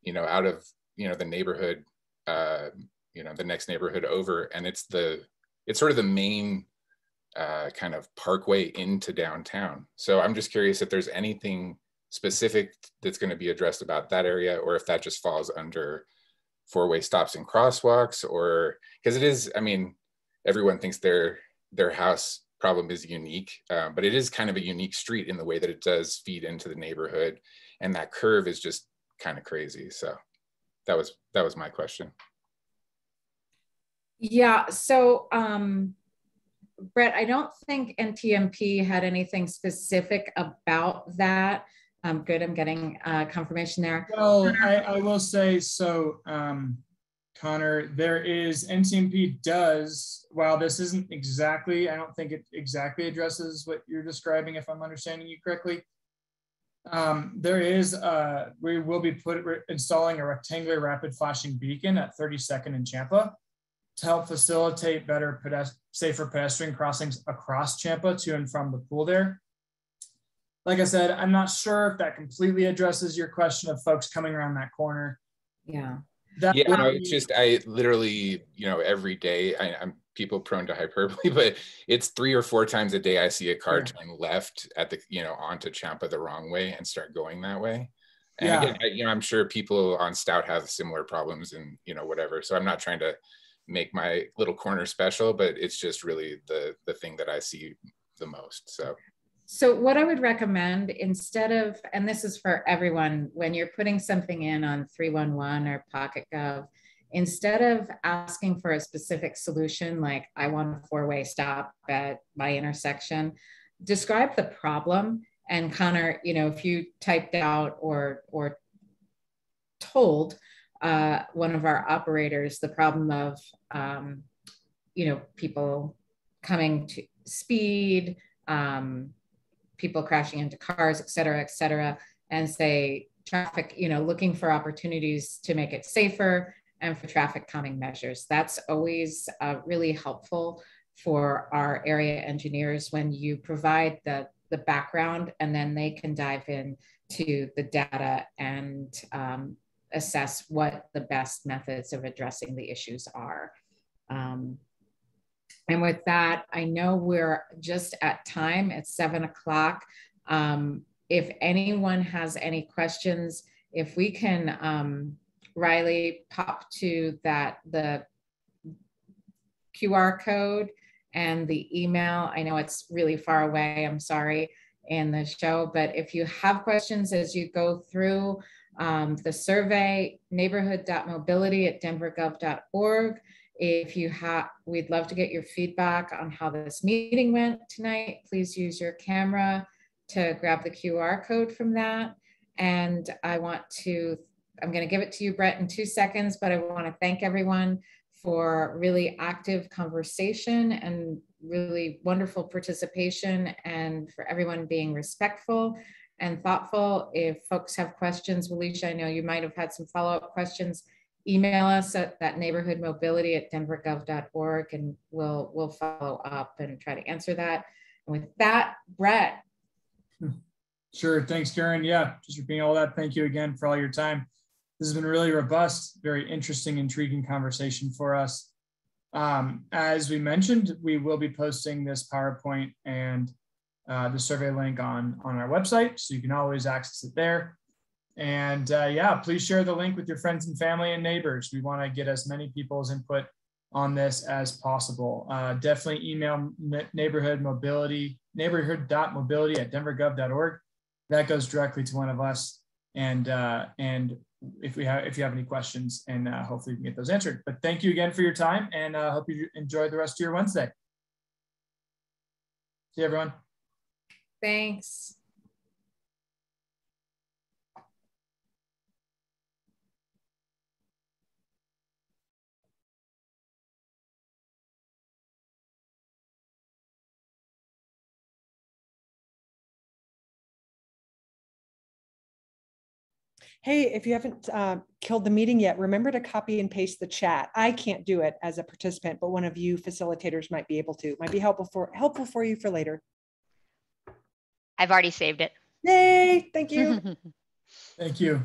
J: you know out of you know the neighborhood uh, you know the next neighborhood over. And it's the it's sort of the main uh, kind of parkway into downtown. So i'm just curious if there's anything specific that's going to be addressed about that area or if that just falls under four-way stops and crosswalks or because it is i mean everyone thinks their their house problem is unique um, but it is kind of a unique street in the way that it does feed into the neighborhood and that curve is just kind of crazy so that was that was my question.
A: Yeah. So, um, Brett, I don't think NTMP had anything specific about that. Um, good. I'm getting uh, confirmation there.
C: Well, I, I will say so. Um, Connor, there is NTMP does, while this isn't exactly, I don't think it exactly addresses what you're describing, if I'm understanding you correctly. Um, there is, uh, we will be put, installing a rectangular rapid flashing beacon at 32nd and Champa to help facilitate better, pedest safer pedestrian crossings across Champa to and from the pool there. Like I said, I'm not sure if that completely addresses your question of folks coming around that corner.
A: Yeah.
J: That yeah, no, it's just I literally, you know, every day I, am people prone to hyperbole, but it's three or four times a day I see a car yeah. turn left at the, you know, onto Champa the wrong way and start going that way. And yeah. again, I, you know, I'm sure people on Stout have similar problems and, you know, whatever. So I'm not trying to make my little corner special, but it's just really the the thing that I see the most. So
A: so what I would recommend instead of, and this is for everyone, when you're putting something in on 311 or Pocket Gov, instead of asking for a specific solution, like I want a four-way stop at my intersection, describe the problem. And Connor, you know, if you typed out or or told uh, one of our operators the problem of, um, you know, people coming to speed, um, people crashing into cars, et cetera, et cetera, and say traffic, you know, looking for opportunities to make it safer and for traffic calming measures. That's always uh, really helpful for our area engineers when you provide the, the background and then they can dive in to the data and um, assess what the best methods of addressing the issues are. Um, and with that, I know we're just at time, it's seven o'clock. Um, if anyone has any questions, if we can um, Riley pop to that the QR code and the email. I know it's really far away. I'm sorry in the show, but if you have questions as you go through um, the survey, neighborhood.mobility at denvergov.org. If you have, we'd love to get your feedback on how this meeting went tonight. Please use your camera to grab the QR code from that. And I want to, I'm going to give it to you, Brett, in two seconds, but I want to thank everyone for really active conversation and really wonderful participation and for everyone being respectful and thoughtful. If folks have questions, Alicia, I know you might have had some follow-up questions. Email us at that neighborhood mobility at denvergov.org and we'll we'll follow up and try to answer that. And with that, Brett.
C: Sure. Thanks, Karen. Yeah, just repeating all that. Thank you again for all your time. This has been really robust, very interesting, intriguing conversation for us. Um, as we mentioned, we will be posting this PowerPoint and uh, the survey link on, on our website, so you can always access it there. And uh, yeah, please share the link with your friends and family and neighbors. We want to get as many people's input on this as possible. Uh, definitely email neighborhood mobility, neighborhood.mobility at denvergov.org. That goes directly to one of us. And, uh, and if we have, if you have any questions and uh, hopefully we can get those answered. But thank you again for your time and uh, hope you enjoy the rest of your Wednesday. See you everyone.
A: Thanks.
K: Hey, if you haven't uh, killed the meeting yet, remember to copy and paste the chat. I can't do it as a participant, but one of you facilitators might be able to. It might be helpful for helpful for you for later.
L: I've already saved it.
K: Yay, thank you.
C: Thank you.